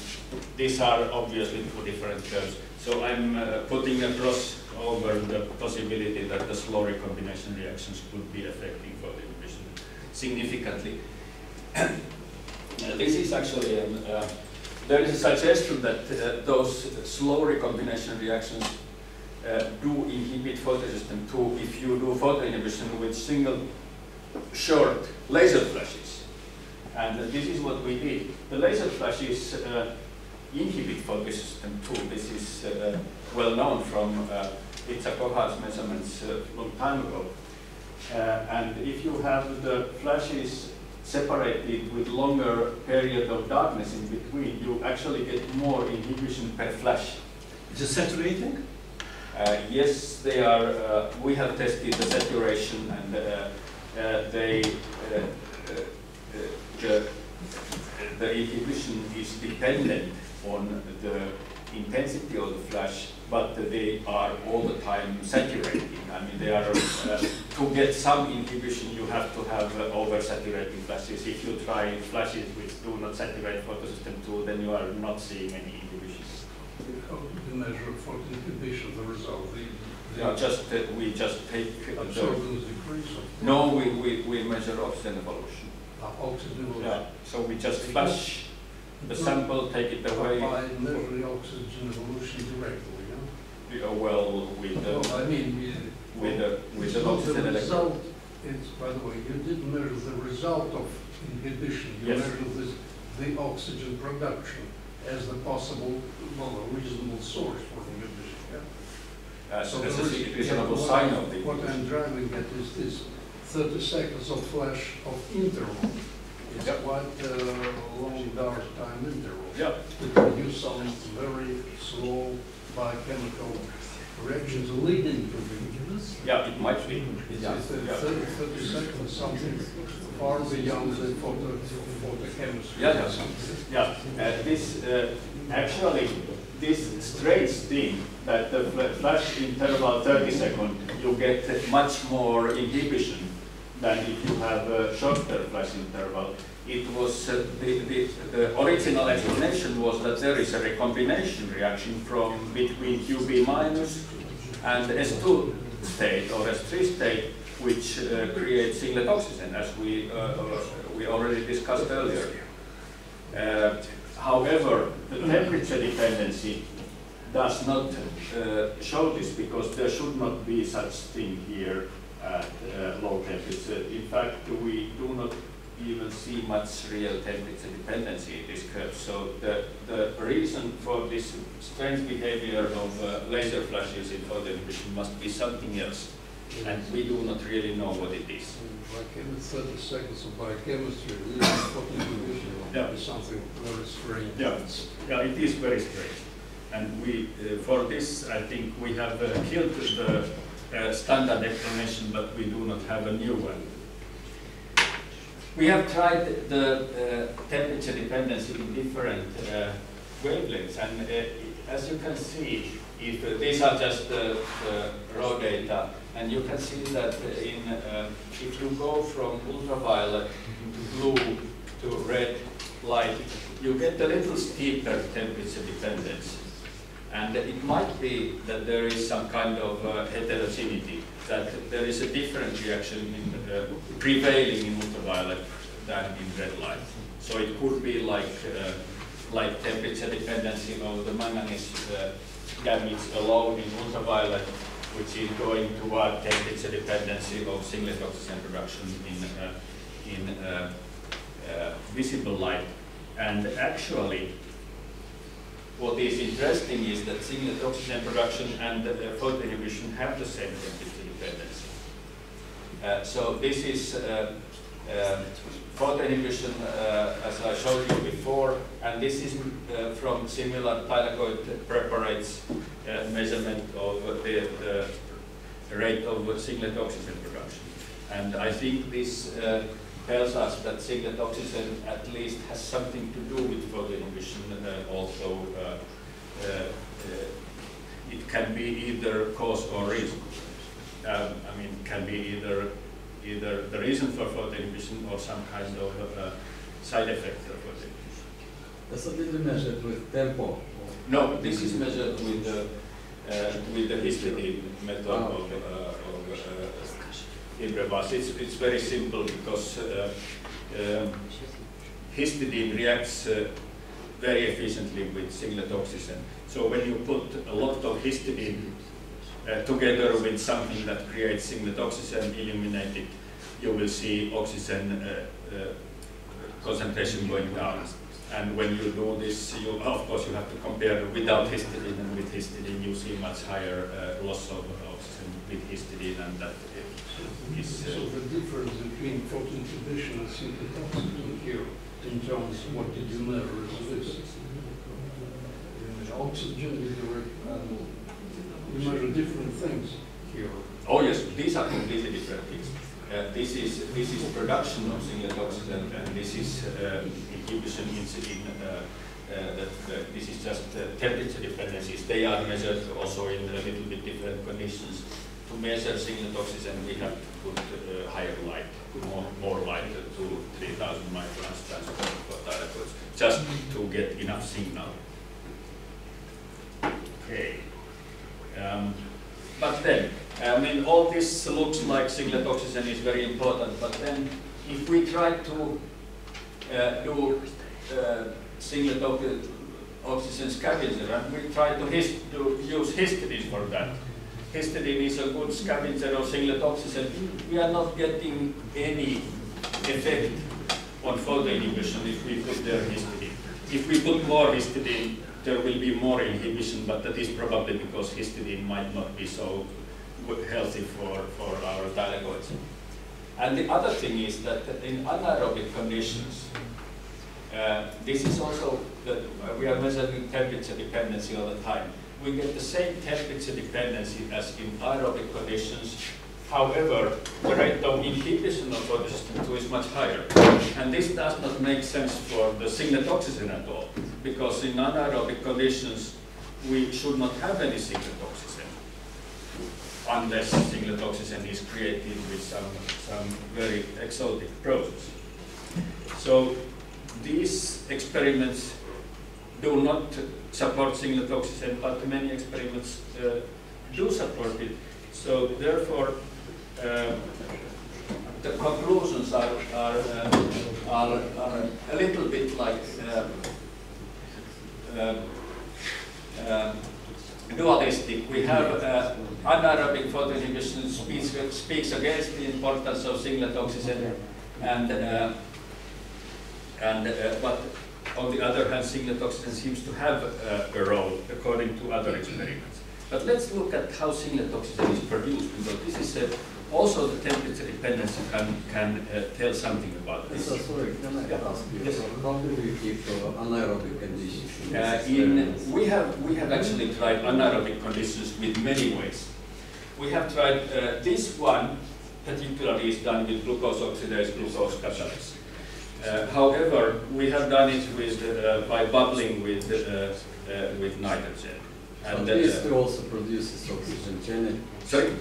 these are obviously two different curves. So I'm uh, putting across over the possibility that the slow recombination reactions could be affecting photoinhibition significantly. This is actually, um, uh, there is a suggestion that uh, those slow recombination reactions uh, do inhibit photosystem 2 if you do photoinhibition with single short laser flashes. And this is what we did. The laser flashes uh, inhibit photosystem 2. This is uh, well known from uh, measurements a long time ago. Uh, and if you have the flashes separated with longer period of darkness in between, you actually get more inhibition per flash. Is it saturating? Uh, yes, they are. Uh, we have tested the saturation, and uh, uh, they uh, uh, uh, the, the inhibition is dependent on the intensity of the flash, but they are all the time saturating. I mean, they are uh, to get some inhibition, you have to have uh, oversaturating flashes. If you try flashes which do not saturate photosystem 2, then you are not seeing any inhibition. How do you measure photo inhibition, the result? The- the No, just uh, we just take Absorbance decrease. No, we, we, we measure oxygen evolution. Oxygen evolution. Yeah, so we just flash the sample, take it away, By measuring oxygen evolution directly, yeah? uh, well, with Well, the, I mean, we- with the, with it's the oxygen the result, it's, by the way, you did measure the result of inhibition. You Yes. measured this, the oxygen production as the possible, well, a reasonable source for inhibition, yeah? As, So as there a reasonable what sign of the. What I'm driving at is this thirty seconds of flash of interval. It's Yep. quite a long dark time interval. Yeah, To produce some very slow biochemical reactions leading to the. yeah, it might be. It's Yeah, uh, yeah. 30 30 seconds, something far beyond the photo, photochemistry. Yeah, yeah. Yeah, uh, this, uh, actually, this strange thing, that the fl- flash interval seconds, you get much more inhibition than if you have a shorter flash interval. It was, uh, the, the, the original explanation was that there is a recombination reaction from between QB minus and S2 state or S3 state, which uh, creates singlet oxygen, as we, uh, we already discussed earlier. Uh, However, the temperature dependency does not uh, show this because there should not be such thing here at uh, low temperature. In fact, we do not even see much real temperature dependency in this curve. So the, the reason for this strange behavior of uh, laser flashes in photoinhibition must be something else. And we do not really know what it is. Biochemistry, thirty seconds of biochemistry, leading to photoinhibition Yeah. is something very strange. Yeah. Yeah, it is very strange. And we, uh, for this, I think we have uh, killed the standard explanation, but we do not have a new one. We have tried the uh, temperature dependency in different uh, wavelengths, and uh, as you can see, if uh, these are just the raw data, and you can see that in uh, if you go from ultraviolet to blue to red light, you get a little steeper temperature dependence. And it might be that there is some kind of uh, heterogeneity, that there is a different reaction in, uh, prevailing in ultraviolet than in red light. So it could be like, uh, like temperature dependency of the manganese uh, damage alone in ultraviolet, which is going toward temperature dependency of singlet oxygen production in, uh, in uh, uh, visible light. And actually, what is interesting is that singlet oxygen production and uh, photoinhibition have the same temperature dependency. Uh, so this is uh, uh, photoinhibition, as I showed you before, and this is uh, from similar thylakoid preparates uh, measurement of the, the rate of singlet oxygen production. And I think this uh, tells us that singlet oxygen at least has something to do with photoinhibition uh, also. Uh, uh, uh, it can be either cause or reason. Um, I mean, it can be either either the reason for photoinhibition or some kind of uh, side effect of photoinhibition. So did you measure it with TEMPO? No, this is measured with the, uh, with the histidine method Oh, of, okay. uh, of It's, it's very simple because uh, um, histidine reacts uh, very efficiently with singlet oxygen. So when you put a lot of histidine uh, together with something that creates singlet oxygen, eliminate it, you will see oxygen uh, uh, concentration going down. And when you do this, you, of course, you have to compare without histidine and with histidine, you see much higher uh, loss of oxygen with histidine, and that is. So Uh, the difference between photoinhibition and synthetic oxygen here, in terms of what did you measure is this? Oxygen is direct, uh, you measure different things here. oh yes, these are completely different things. Uh, this is this is production of singlet oxygen, and this is uh, inhibition insulin. Uh, uh, that, that this is just uh, temperature dependencies. They are measured also in a little bit different conditions. To measure singlet oxygen, we have to put uh, higher light, more, more light uh, to 3000 microns just to get enough signal. Okay. Um, but then, I mean, all this looks like singlet oxygen is very important, but then if we try to uh, do uh, singlet ox- oxygen scavenger and we try to, use histidine for that, histidine is a good scavenger of singlet oxygen, we are not getting any effect on photoinhibition if we put there histidine. If we put more histidine, there will be more inhibition, but that is probably because histidine might not be so good- healthy for, for our thylakoids. And the other thing is that in anaerobic conditions, uh, this is also that we are measuring temperature dependency all the time. We get the same temperature dependency as in aerobic conditions. However, the rate of inhibition of photosystem 2 is much higher. And this does not make sense for the singlet oxygen at all, because in anaerobic conditions, we should not have any singlet oxygen unless singlet oxygen is created with some, some very exotic process. So these experiments do not support singlet oxygen, but many experiments uh, do support it. So therefore, uh, the conclusions are, are, uh, are, are a little bit like uh, uh, uh, dualistic. We have uh, anaerobic photoinhibition speaks, speaks against the importance of singlet oxygen, and and uh, but on the other hand, singlet oxygen seems to have uh, a role according to other experiments. But let's look at how singlet oxygen is produced, because this is uh, also the temperature dependency can can uh, tell something about this. So sorry, can I ask you, Yes. how do you keep uh, anaerobic conditions? in Uh, in, we have we have actually tried anaerobic conditions with many ways. We have tried uh, this one particularly is done with glucose oxidase, glucose catalase. Uh, however, we have done it with uh, by bubbling with uh, uh, with nitrogen. So And uh, two also produces oxygen, Jenny. sorry,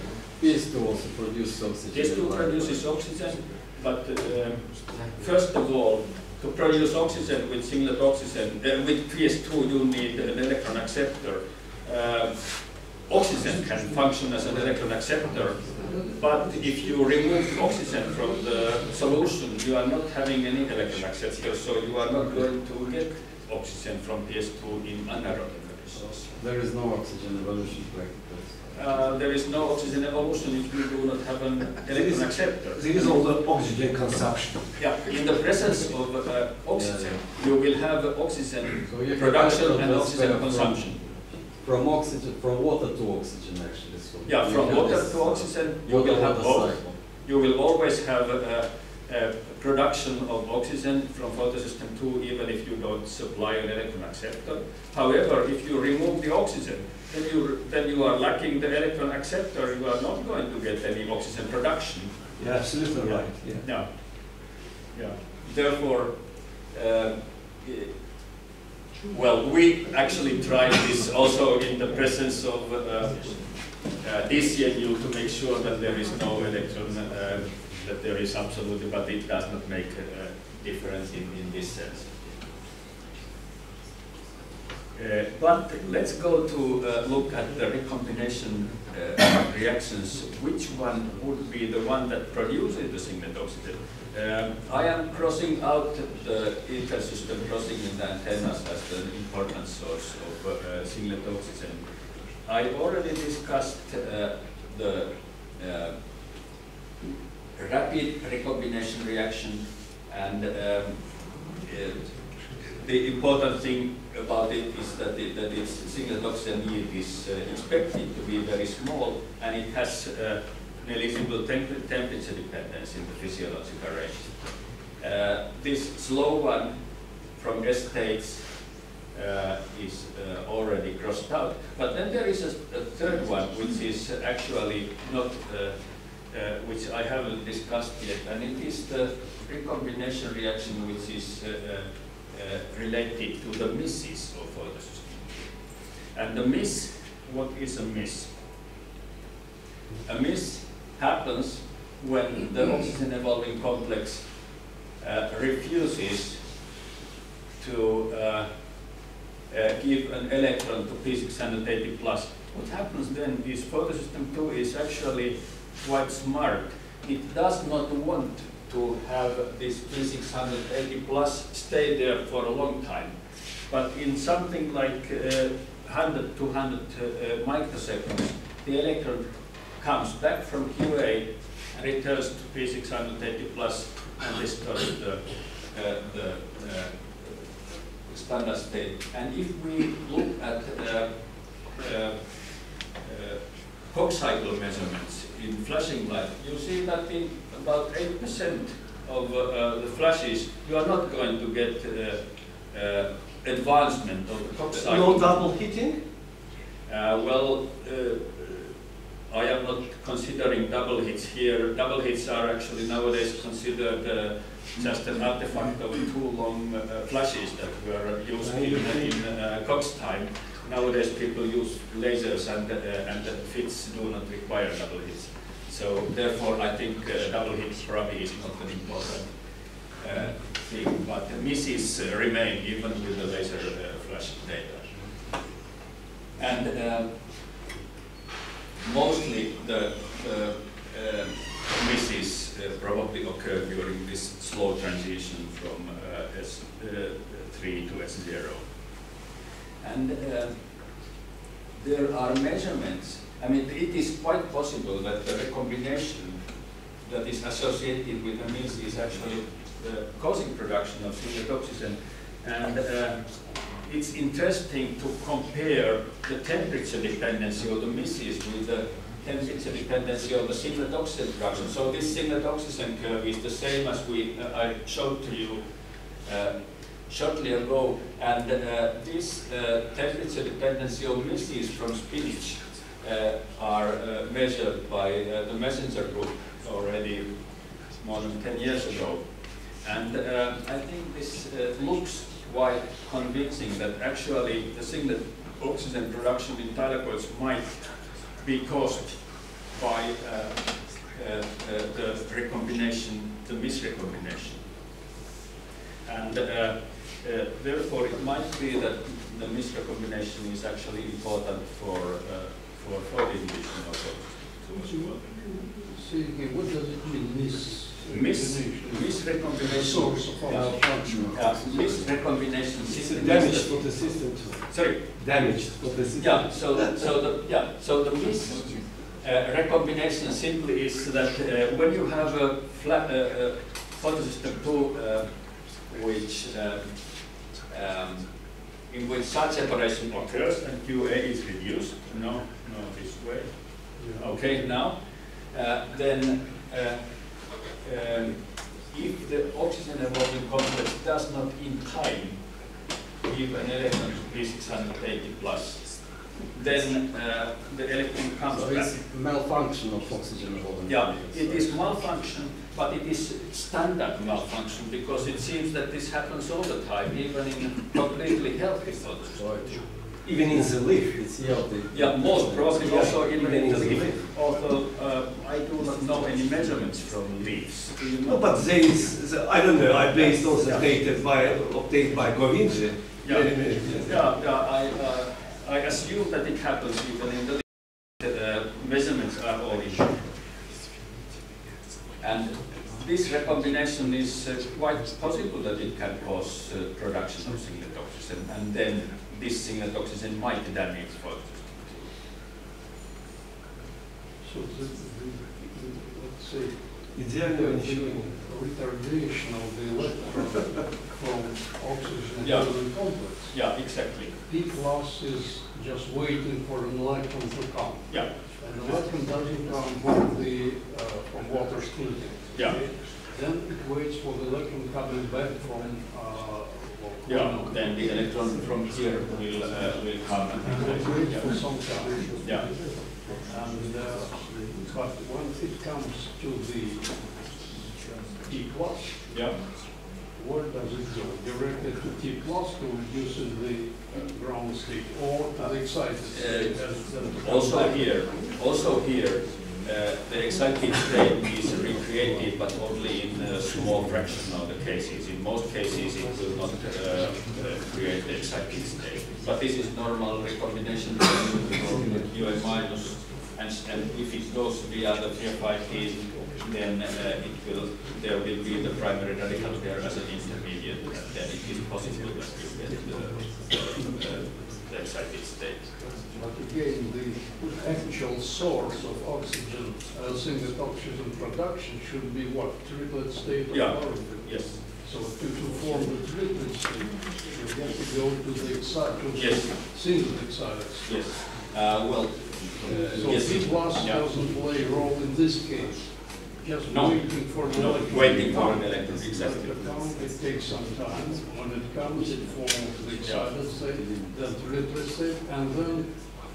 These two also produce oxygen. this two produces oxygen, but first of all, to produce oxygen with singlet oxygen, uh, with PS2 you need an electron acceptor. Oxygen can function as an electron acceptor, but if you remove oxygen from the solution, you are not having any electron acceptor, so you are not going to get oxygen from PS2 in anaerobic conditions. There is no oxygen evolution. Uh, there is no oxygen evolution if you do not have an electron acceptor. There is also oxygen consumption. Yeah, in the presence of uh, oxygen, you will have oxygen So production and oxygen consumption. From oxygen, from water to oxygen actually. So Yeah, from water this to oxygen, you will have both. cycle. You will always have uh, uh, production of oxygen from photosystem 2 even if you don't supply an electron acceptor. However, if you remove the oxygen, then you, then you are lacking the electron acceptor, you are not going to get any oxygen production. You're absolutely right. Yeah. Yeah. Yeah. Therefore, uh, i- well, we actually tried this also in the presence of uh, uh, DCMU to make sure that there is no electron, uh, that there is absolutely, but it does not make a difference in, in this sense. Uh, But let's go to uh, look at the recombination uh, reactions. Which one would be the one that produces the oxygen? Um, I am crossing out the intersystem crossing in the antennas as an important source of uh, singlet oxygen. I already discussed uh, the uh, rapid recombination reaction and um, uh, the important thing about it is that, it, that its singlet oxygen yield is uh, expected to be very small and it has uh, negligible temp temperature dependence in the physiological range. Uh, this slow one from S states uh, is uh, already crossed out. But then there is a, a third one which is actually not, uh, which I haven't discussed yet, and it is the recombination reaction which is related to the misses of photosystem. And the miss, what is a miss? A miss happens when the oxygen evolving complex uh, refuses to uh, uh, give an electron to P680 plus. What happens then is photosystem 2 is actually quite smart. It does not want to have this P680 plus stay there for a long time. But in something like uh, 100, 200 uh, uh, microseconds, the electron comes back from QA and returns to P680 plus and restores the, uh, the uh, standard state. And if we look at uh, uh, cycle measurements in flashing light, you see that in about 8% of uh, uh, the flashes, you are not going to get uh, uh, advancement of the Kok's cycle. No double hitting? Uh, well, uh, I am not considering double hits here. Double hits are actually nowadays considered just an artifact of too long uh, flashes that were used in, in uh, Kok's time. Nowadays people use lasers and, uh, and the fits do not require double hits. So therefore I think uh, double hits probably is not an important uh, thing, but the misses remain even with the laser uh, flash data. And uh, mostly the, the uh, misses probably occur during this slow transition from uh, S3 to S0. And there are measurements. I mean, it is quite possible that the recombination that is associated with the miss is actually uh, causing production of singlet oxygen. And uh, it's interesting to compare the temperature dependency of the misses with the temperature dependency of the singlet oxygen production. So this singlet oxygen curve is the same as we uh, I showed to you uh, shortly ago, and uh, this uh, temperature dependency of misses from spinach are uh, measured by uh, the Messinger group already more than 10 years ago. And uh, I think this uh, looks quite convincing that actually the singlet oxygen production in thylakoids might be caused by uh, uh, uh, the recombination, the misrecombination. And uh, uh, therefore it might be that the misrecombination is actually important for, uh, for photoinhibition of photosynthesis. Say again, what does it mean, mis? Mis, recombination? misrecombination. Source of Yeah. malfunction. Misrecombination It's system. damage for the system too. Sorry, Damage for the system. yeah, so, so the, yeah, so the mis, uh, recombination simply is that uh, when you have a flat, uh, uh, photosystem two, uh, which, um, um, in which such separation occurs and QA is reduced, no, no, this way, okay, now, uh, then, uh, um, if the oxygen evolving complex does not in time give an electron to P680 plus, then uh, the electron comes So back. malfunction of oxygen evolving. Yeah, it is malfunction, but it is standard malfunction because it seems that this happens all the time, even in completely healthy photosystems. Even in the leaf, it's healthy. Yeah, most probably also even Even in the in the leaf. leaf. Although uh, I do not know any measurements from leaves. No, but there is, the- I don't know, I based on the data by, obtained by Govindjee. Yeah. Yeah, yeah, I, uh, I assume that it happens even in the, the measurements are all in. And this recombination is uh, quite possible that it can cause uh, production of singlet oxygen, and then this singlet oxygen might damage photosystem too. So the, the, the- let's say, Идеально the ничего. retardation of the electron from oxygen Yeah. into the complex. Yeah, exactly. Peak loss is just waiting for an electron to come. Yeah, And the electron doesn't come from the, uh, from water splitting. Yeah. Then it waits for the electron coming back from, uh, well, yeah. Then the electron from here will uh, will come And and it waits for yeah. Yeah. And, uh, but once it comes to the T plus, yeah. where does it go? Directly to T plus to reduce the uh, ground state or to the excited state? Uh, as- as- Also here, also here, uh, the excited state is recreated, but only in a small fraction of the cases. In most cases, it will not uh, uh, create the excited state. But this is normal recombination UN minus, and, and if it goes via the pheophytin then uh, it will, there will be the primary radical there as an intermediate, and then it is possible that you get the, the excited state. But again, the actual source of oxygen, uh, singlet oxygen production should be what? Triplet state of Yeah. chlorophyll. Yes. So to, to form the triplet state, you have to go to the excited, Yes. singlet excited state. Yes, uh, well, uh, So yes. P plus Yeah. doesn't play a role in this case, just No. waiting for the No, electron. waiting for an come. electron, exactly. But It takes some time, when it comes, it forms the excited state, then triplet state, and then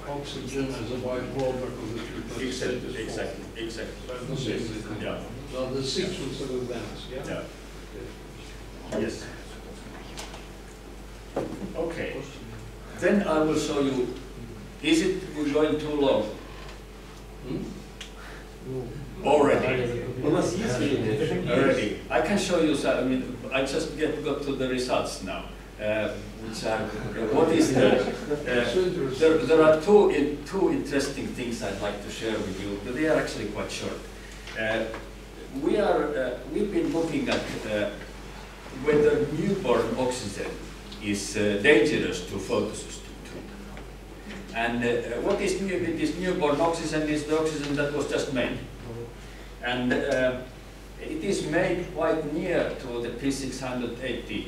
oxygen as a byproduct of the triplet Exactly, is exactly, exactly. That's the same thing. Yeah, So the sequence of events, yeah? yeah, yes. Okay, then I will show you, is it, we're going too long Hmm? Already. Unless yes. Already. I can show you, so, I mean, I just get got to the results now. Uh, which are, what is the, uh, there, there are two, in, two interesting things I'd like to share with you, but they are actually quite short. Uh, we are, uh, we've been looking at uh, whether newborn oxygen is uh, dangerous to photosystem. And what is, new, is newborn oxygen is the oxygen that was just made. And uh, it is made quite near to the P680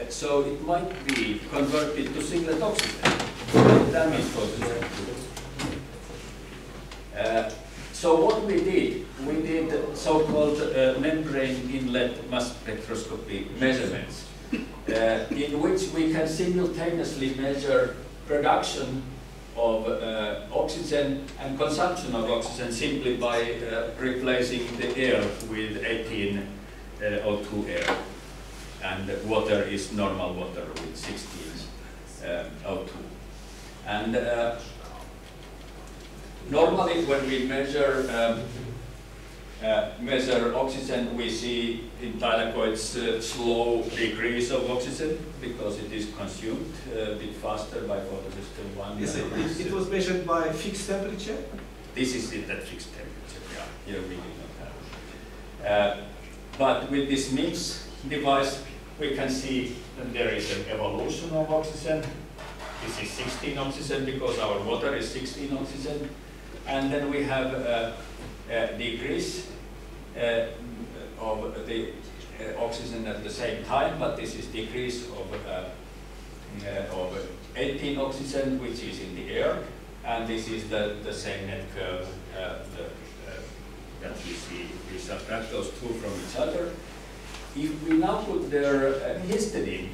uh, So it might be converted to singlet oxygen, damage. Uh, so what we did, we did so-called uh, membrane inlet mass spectroscopy measurements, uh, in which we can simultaneously measure production of uh, oxygen and consumption of oxygen simply by uh, replacing the air with 18 uh, O2 air and water is normal water with 16 um, O2. And uh, normally when we measure um, uh, measure oxygen, we see in thylakoids uh, slow decrease of oxygen because it is consumed uh, a bit faster by photosystem one. Is than it, it was measured by fixed temperature? This is it at fixed temperature, yeah, here we do not have. Uh, But with this MIMS device, we can see that there is an evolution of oxygen. This is 16 oxygen because our water is 16 oxygen. And then we have a decrease uh, of the uh, oxygen at the same time, but this is decrease of, uh, uh, of 18 oxygen, which is in the air. And this is the, the same net curve uh, the, uh, that we see. We subtract those two from each other. If we now put their uh, histidine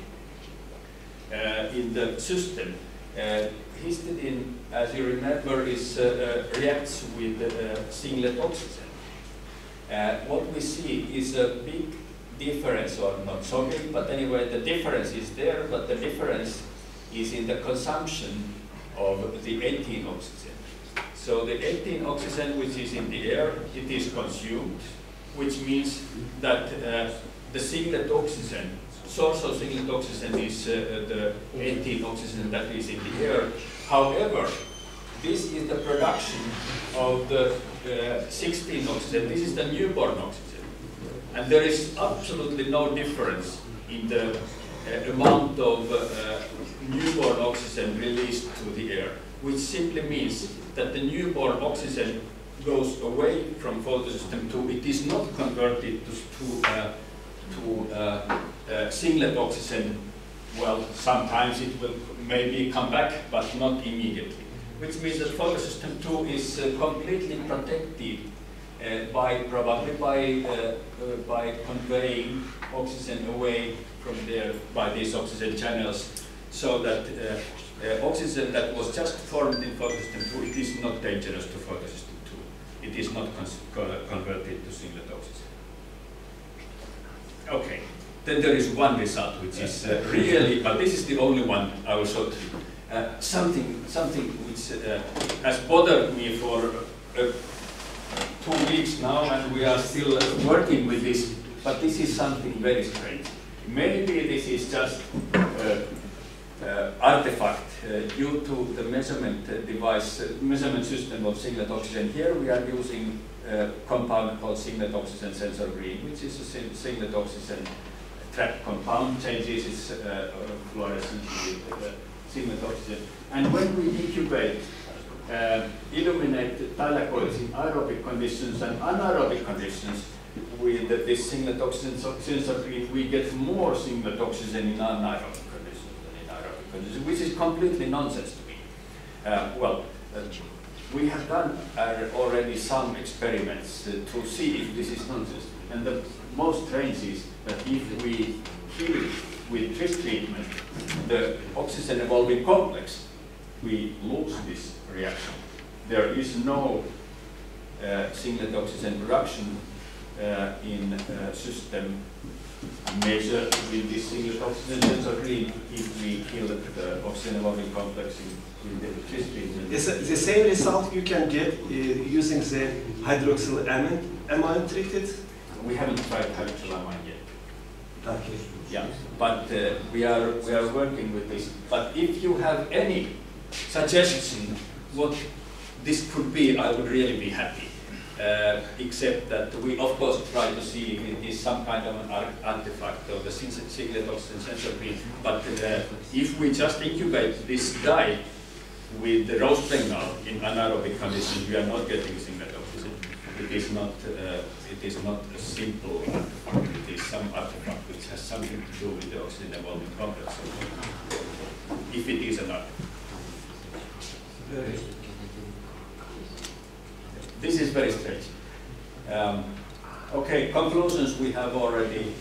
uh, in the system, uh, histidine, as you remember, is, uh, uh, reacts with uh, singlet oxygen. What we see is a big difference, or not so big, but anyway, the difference is there, but the difference is in the consumption of the 18 oxygen. So the 18 oxygen which is in the air, it is consumed, which means that uh, the singlet oxygen source of singlet oxygen is uh, the 18 oxygen that is in the air. However, this is the production of the uh, 16 oxygen. This is the newborn oxygen. And there is absolutely no difference in the uh, amount of uh, newborn oxygen released to the air, which simply means that the newborn oxygen goes away from photosystem 2. It is not converted to, to, uh, to uh, uh, singlet oxygen. Well, sometimes it will maybe come back, but not immediately. Which means that photosystem 2 is uh, completely protected uh, by probably by, uh, uh, by conveying oxygen away from there by these oxygen channels so that oxygen that was just formed in photosystem 2, it is not dangerous to photosystem 2. It is not cons- co- converted to singlet oxygen. Okay, then there is one result which is uh, really, but this is the only one I will show to you. Uh, something, something which uh, has bothered me for uh, two weeks now, and we are still working with this. But this is something very strange. Maybe this is just uh, artifact uh, due to the measurement uh, device, uh, measurement system of singlet oxygen. Here we are using a compound called singlet oxygen sensor green, which is a sing- singlet oxygen trap compound, changes its uh, uh, fluorescence with uh, singlet oxygen. And when we incubate, uh, illuminate thylakoids in aerobic conditions and anaerobic conditions, with this singlet oxygen sensor green, we get more singlet oxygen in anaerobic conditions than in aerobic conditions, which is completely nonsense to me. Uh, well, uh, we have done uh, already some experiments uh, to see if this is nonsense. And the most strange is that if we kill with Tris treatment the oxygen evolving complex, we lose this reaction. There is no uh, singlet oxygen production uh, in uh, system measured with this singlet oxygen sensor green if we kill the oxygen evolving complex in, in the treatment. It's a- the same result you can get uh, using the hydroxylamine amine treated. We haven't tried hydroxylamine yet. Okay. Yeah, but uh, we are we are working with this. But if you have any suggestion what this could be, I would really be happy. Uh, except that we of course try to see if it is some kind of an artifact of the sing- singlet oxygen sensor green. But uh, if we just incubate this dye with the rose bengal in anaerobic conditions, we are not getting singlet oxygen. It is not, uh, it is not a simple artifact, it is some artifact which has something to do with the oxygen evolving complex. If it is an artifact. This is very strange. Um, okay, conclusions we have already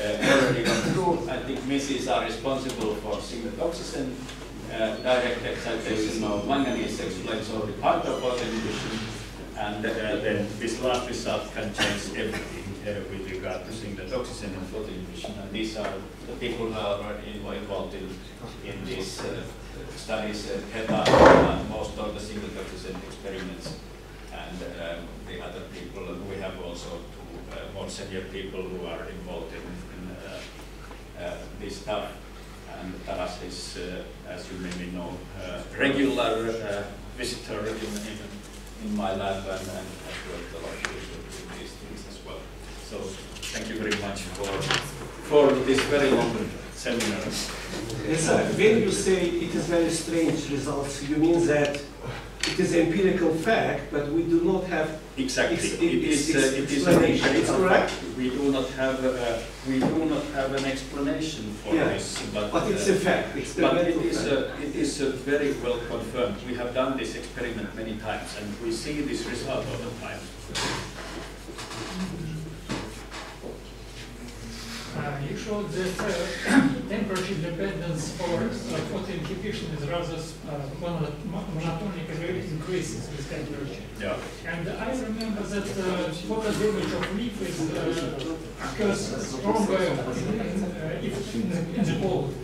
uh, already gone through. I think misses are responsible for singlet oxygen. Uh, direct excitation of manganese explains only part of water inhibition. And uh, then this last result can change everything uh, with regard to singlet oxygen and photo inhibition. And these are the people who are involved in, in these uh, studies, uh, and most of the singlet oxygen experiments and um, the other people, and we have also two uh, more senior people who are involved in, in uh, uh, this stuff. And Taras is, uh, as you maybe know, uh, regular uh, visitor in, in, in my lab and, and has worked a lot with, with these things as well. So thank you very much for, for this very long seminar. Yes, sir. When you say it is very strange results, you mean that it is empirical fact, but we do not have Exactly. Ex- It is, uh, it is an explanation, it's empirical correct? fact. We do not have, uh, we do not have an explanation for Yeah. this, but. But it's uh, a fact, But it is, fact. uh, it is uh, very well confirmed. We have done this experiment many times and we see this result all the time. Uh, You showed that uh, temperature dependence for uh, photo inhibition is rather uh, mono- monotonic and it increases with temperature. Yeah. And I remember that uh, photo damage of leaf is, uh, occurs stronger in, uh, if in the, in the cold.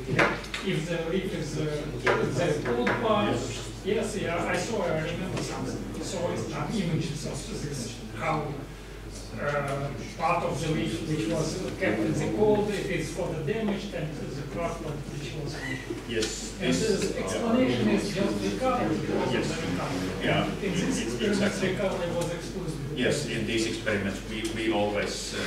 If the leaf is uh, the cold part, yes, yeah, I saw, I remember some, saw uh, images of this, how part of the leaf which was kept in the cold, If it is for the damaged, and the craftland which was. Yes. And this- the explanation is just recovery because of Yes. the recovery. Yeah, In this experiment, exactly. recovery was excluded. Yes, in these experiments, we, we always uh,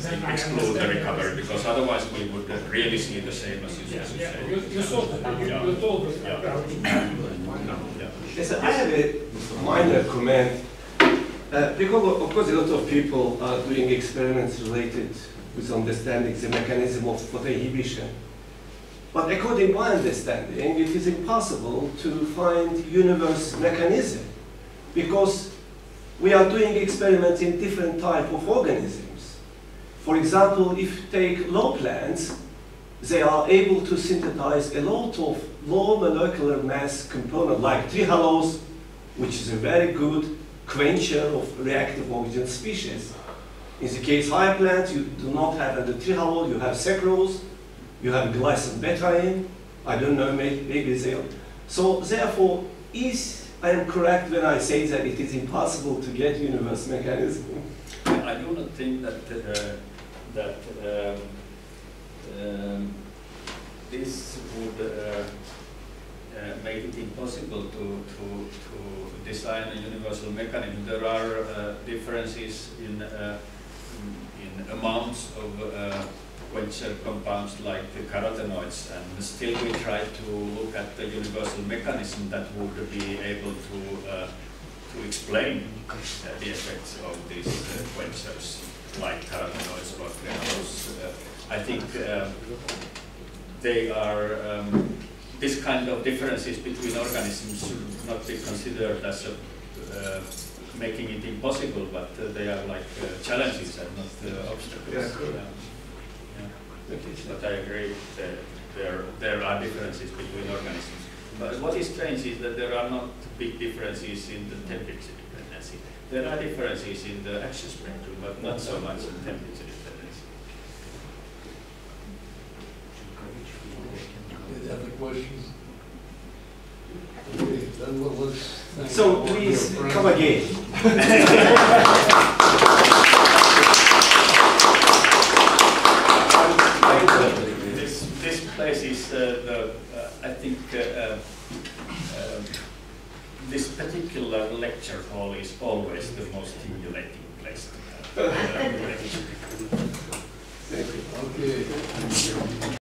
Then uh, exclude the understand. recovery, because otherwise we would uh, really see the same as you as you Yeah, you, you saw, you, Yeah. you told us. Yeah. about it. Yeah. Yes, I have a minor comment. Uh, because of course a lot of people are doing experiments related with understanding the mechanism of photoinhibition. But according to my understanding, it is impossible to find universe mechanism because we are doing experiments in different type of organisms. For example, if you take low plants, they are able to synthesize a lot of low molecular mass component like trehalose, which is a very good quencher of reactive oxygen species. In the case higher plants, you do not have trehalose, you have sucrose, you have glycine I don't know, may- maybe they are. So therefore, is I am correct when I say that it is impossible to get universe mechanism? I do not think that, uh, that um, um, this would uh, uh, make it impossible to, to, to design a universal mechanism. There are uh, differences in, uh, in amounts of uh, quencher compounds like the carotenoids, and still we try to look at the universal mechanism that would be able to uh, to explain uh, the effects of these uh, quenchers, like carotenoids or. Uh, I think uh, they are, um, this kind of differences between organisms should not be considered as a, uh, making it impossible, but uh, they are like uh, challenges and not uh, obstacles. Yeah, correct. Yeah. But I agree that there, there are differences between organisms. But what is strange is that there are not big differences in the temperature dependency. There are differences in the action spectrum, but not so much in temperature Any other questions? Okay, then we'll let's thank So all of your please come again. This, this place is, uh, the, uh, I think, uh, uh this particular lecture hall is always the most stimulating place. to have. Thank you. Okay.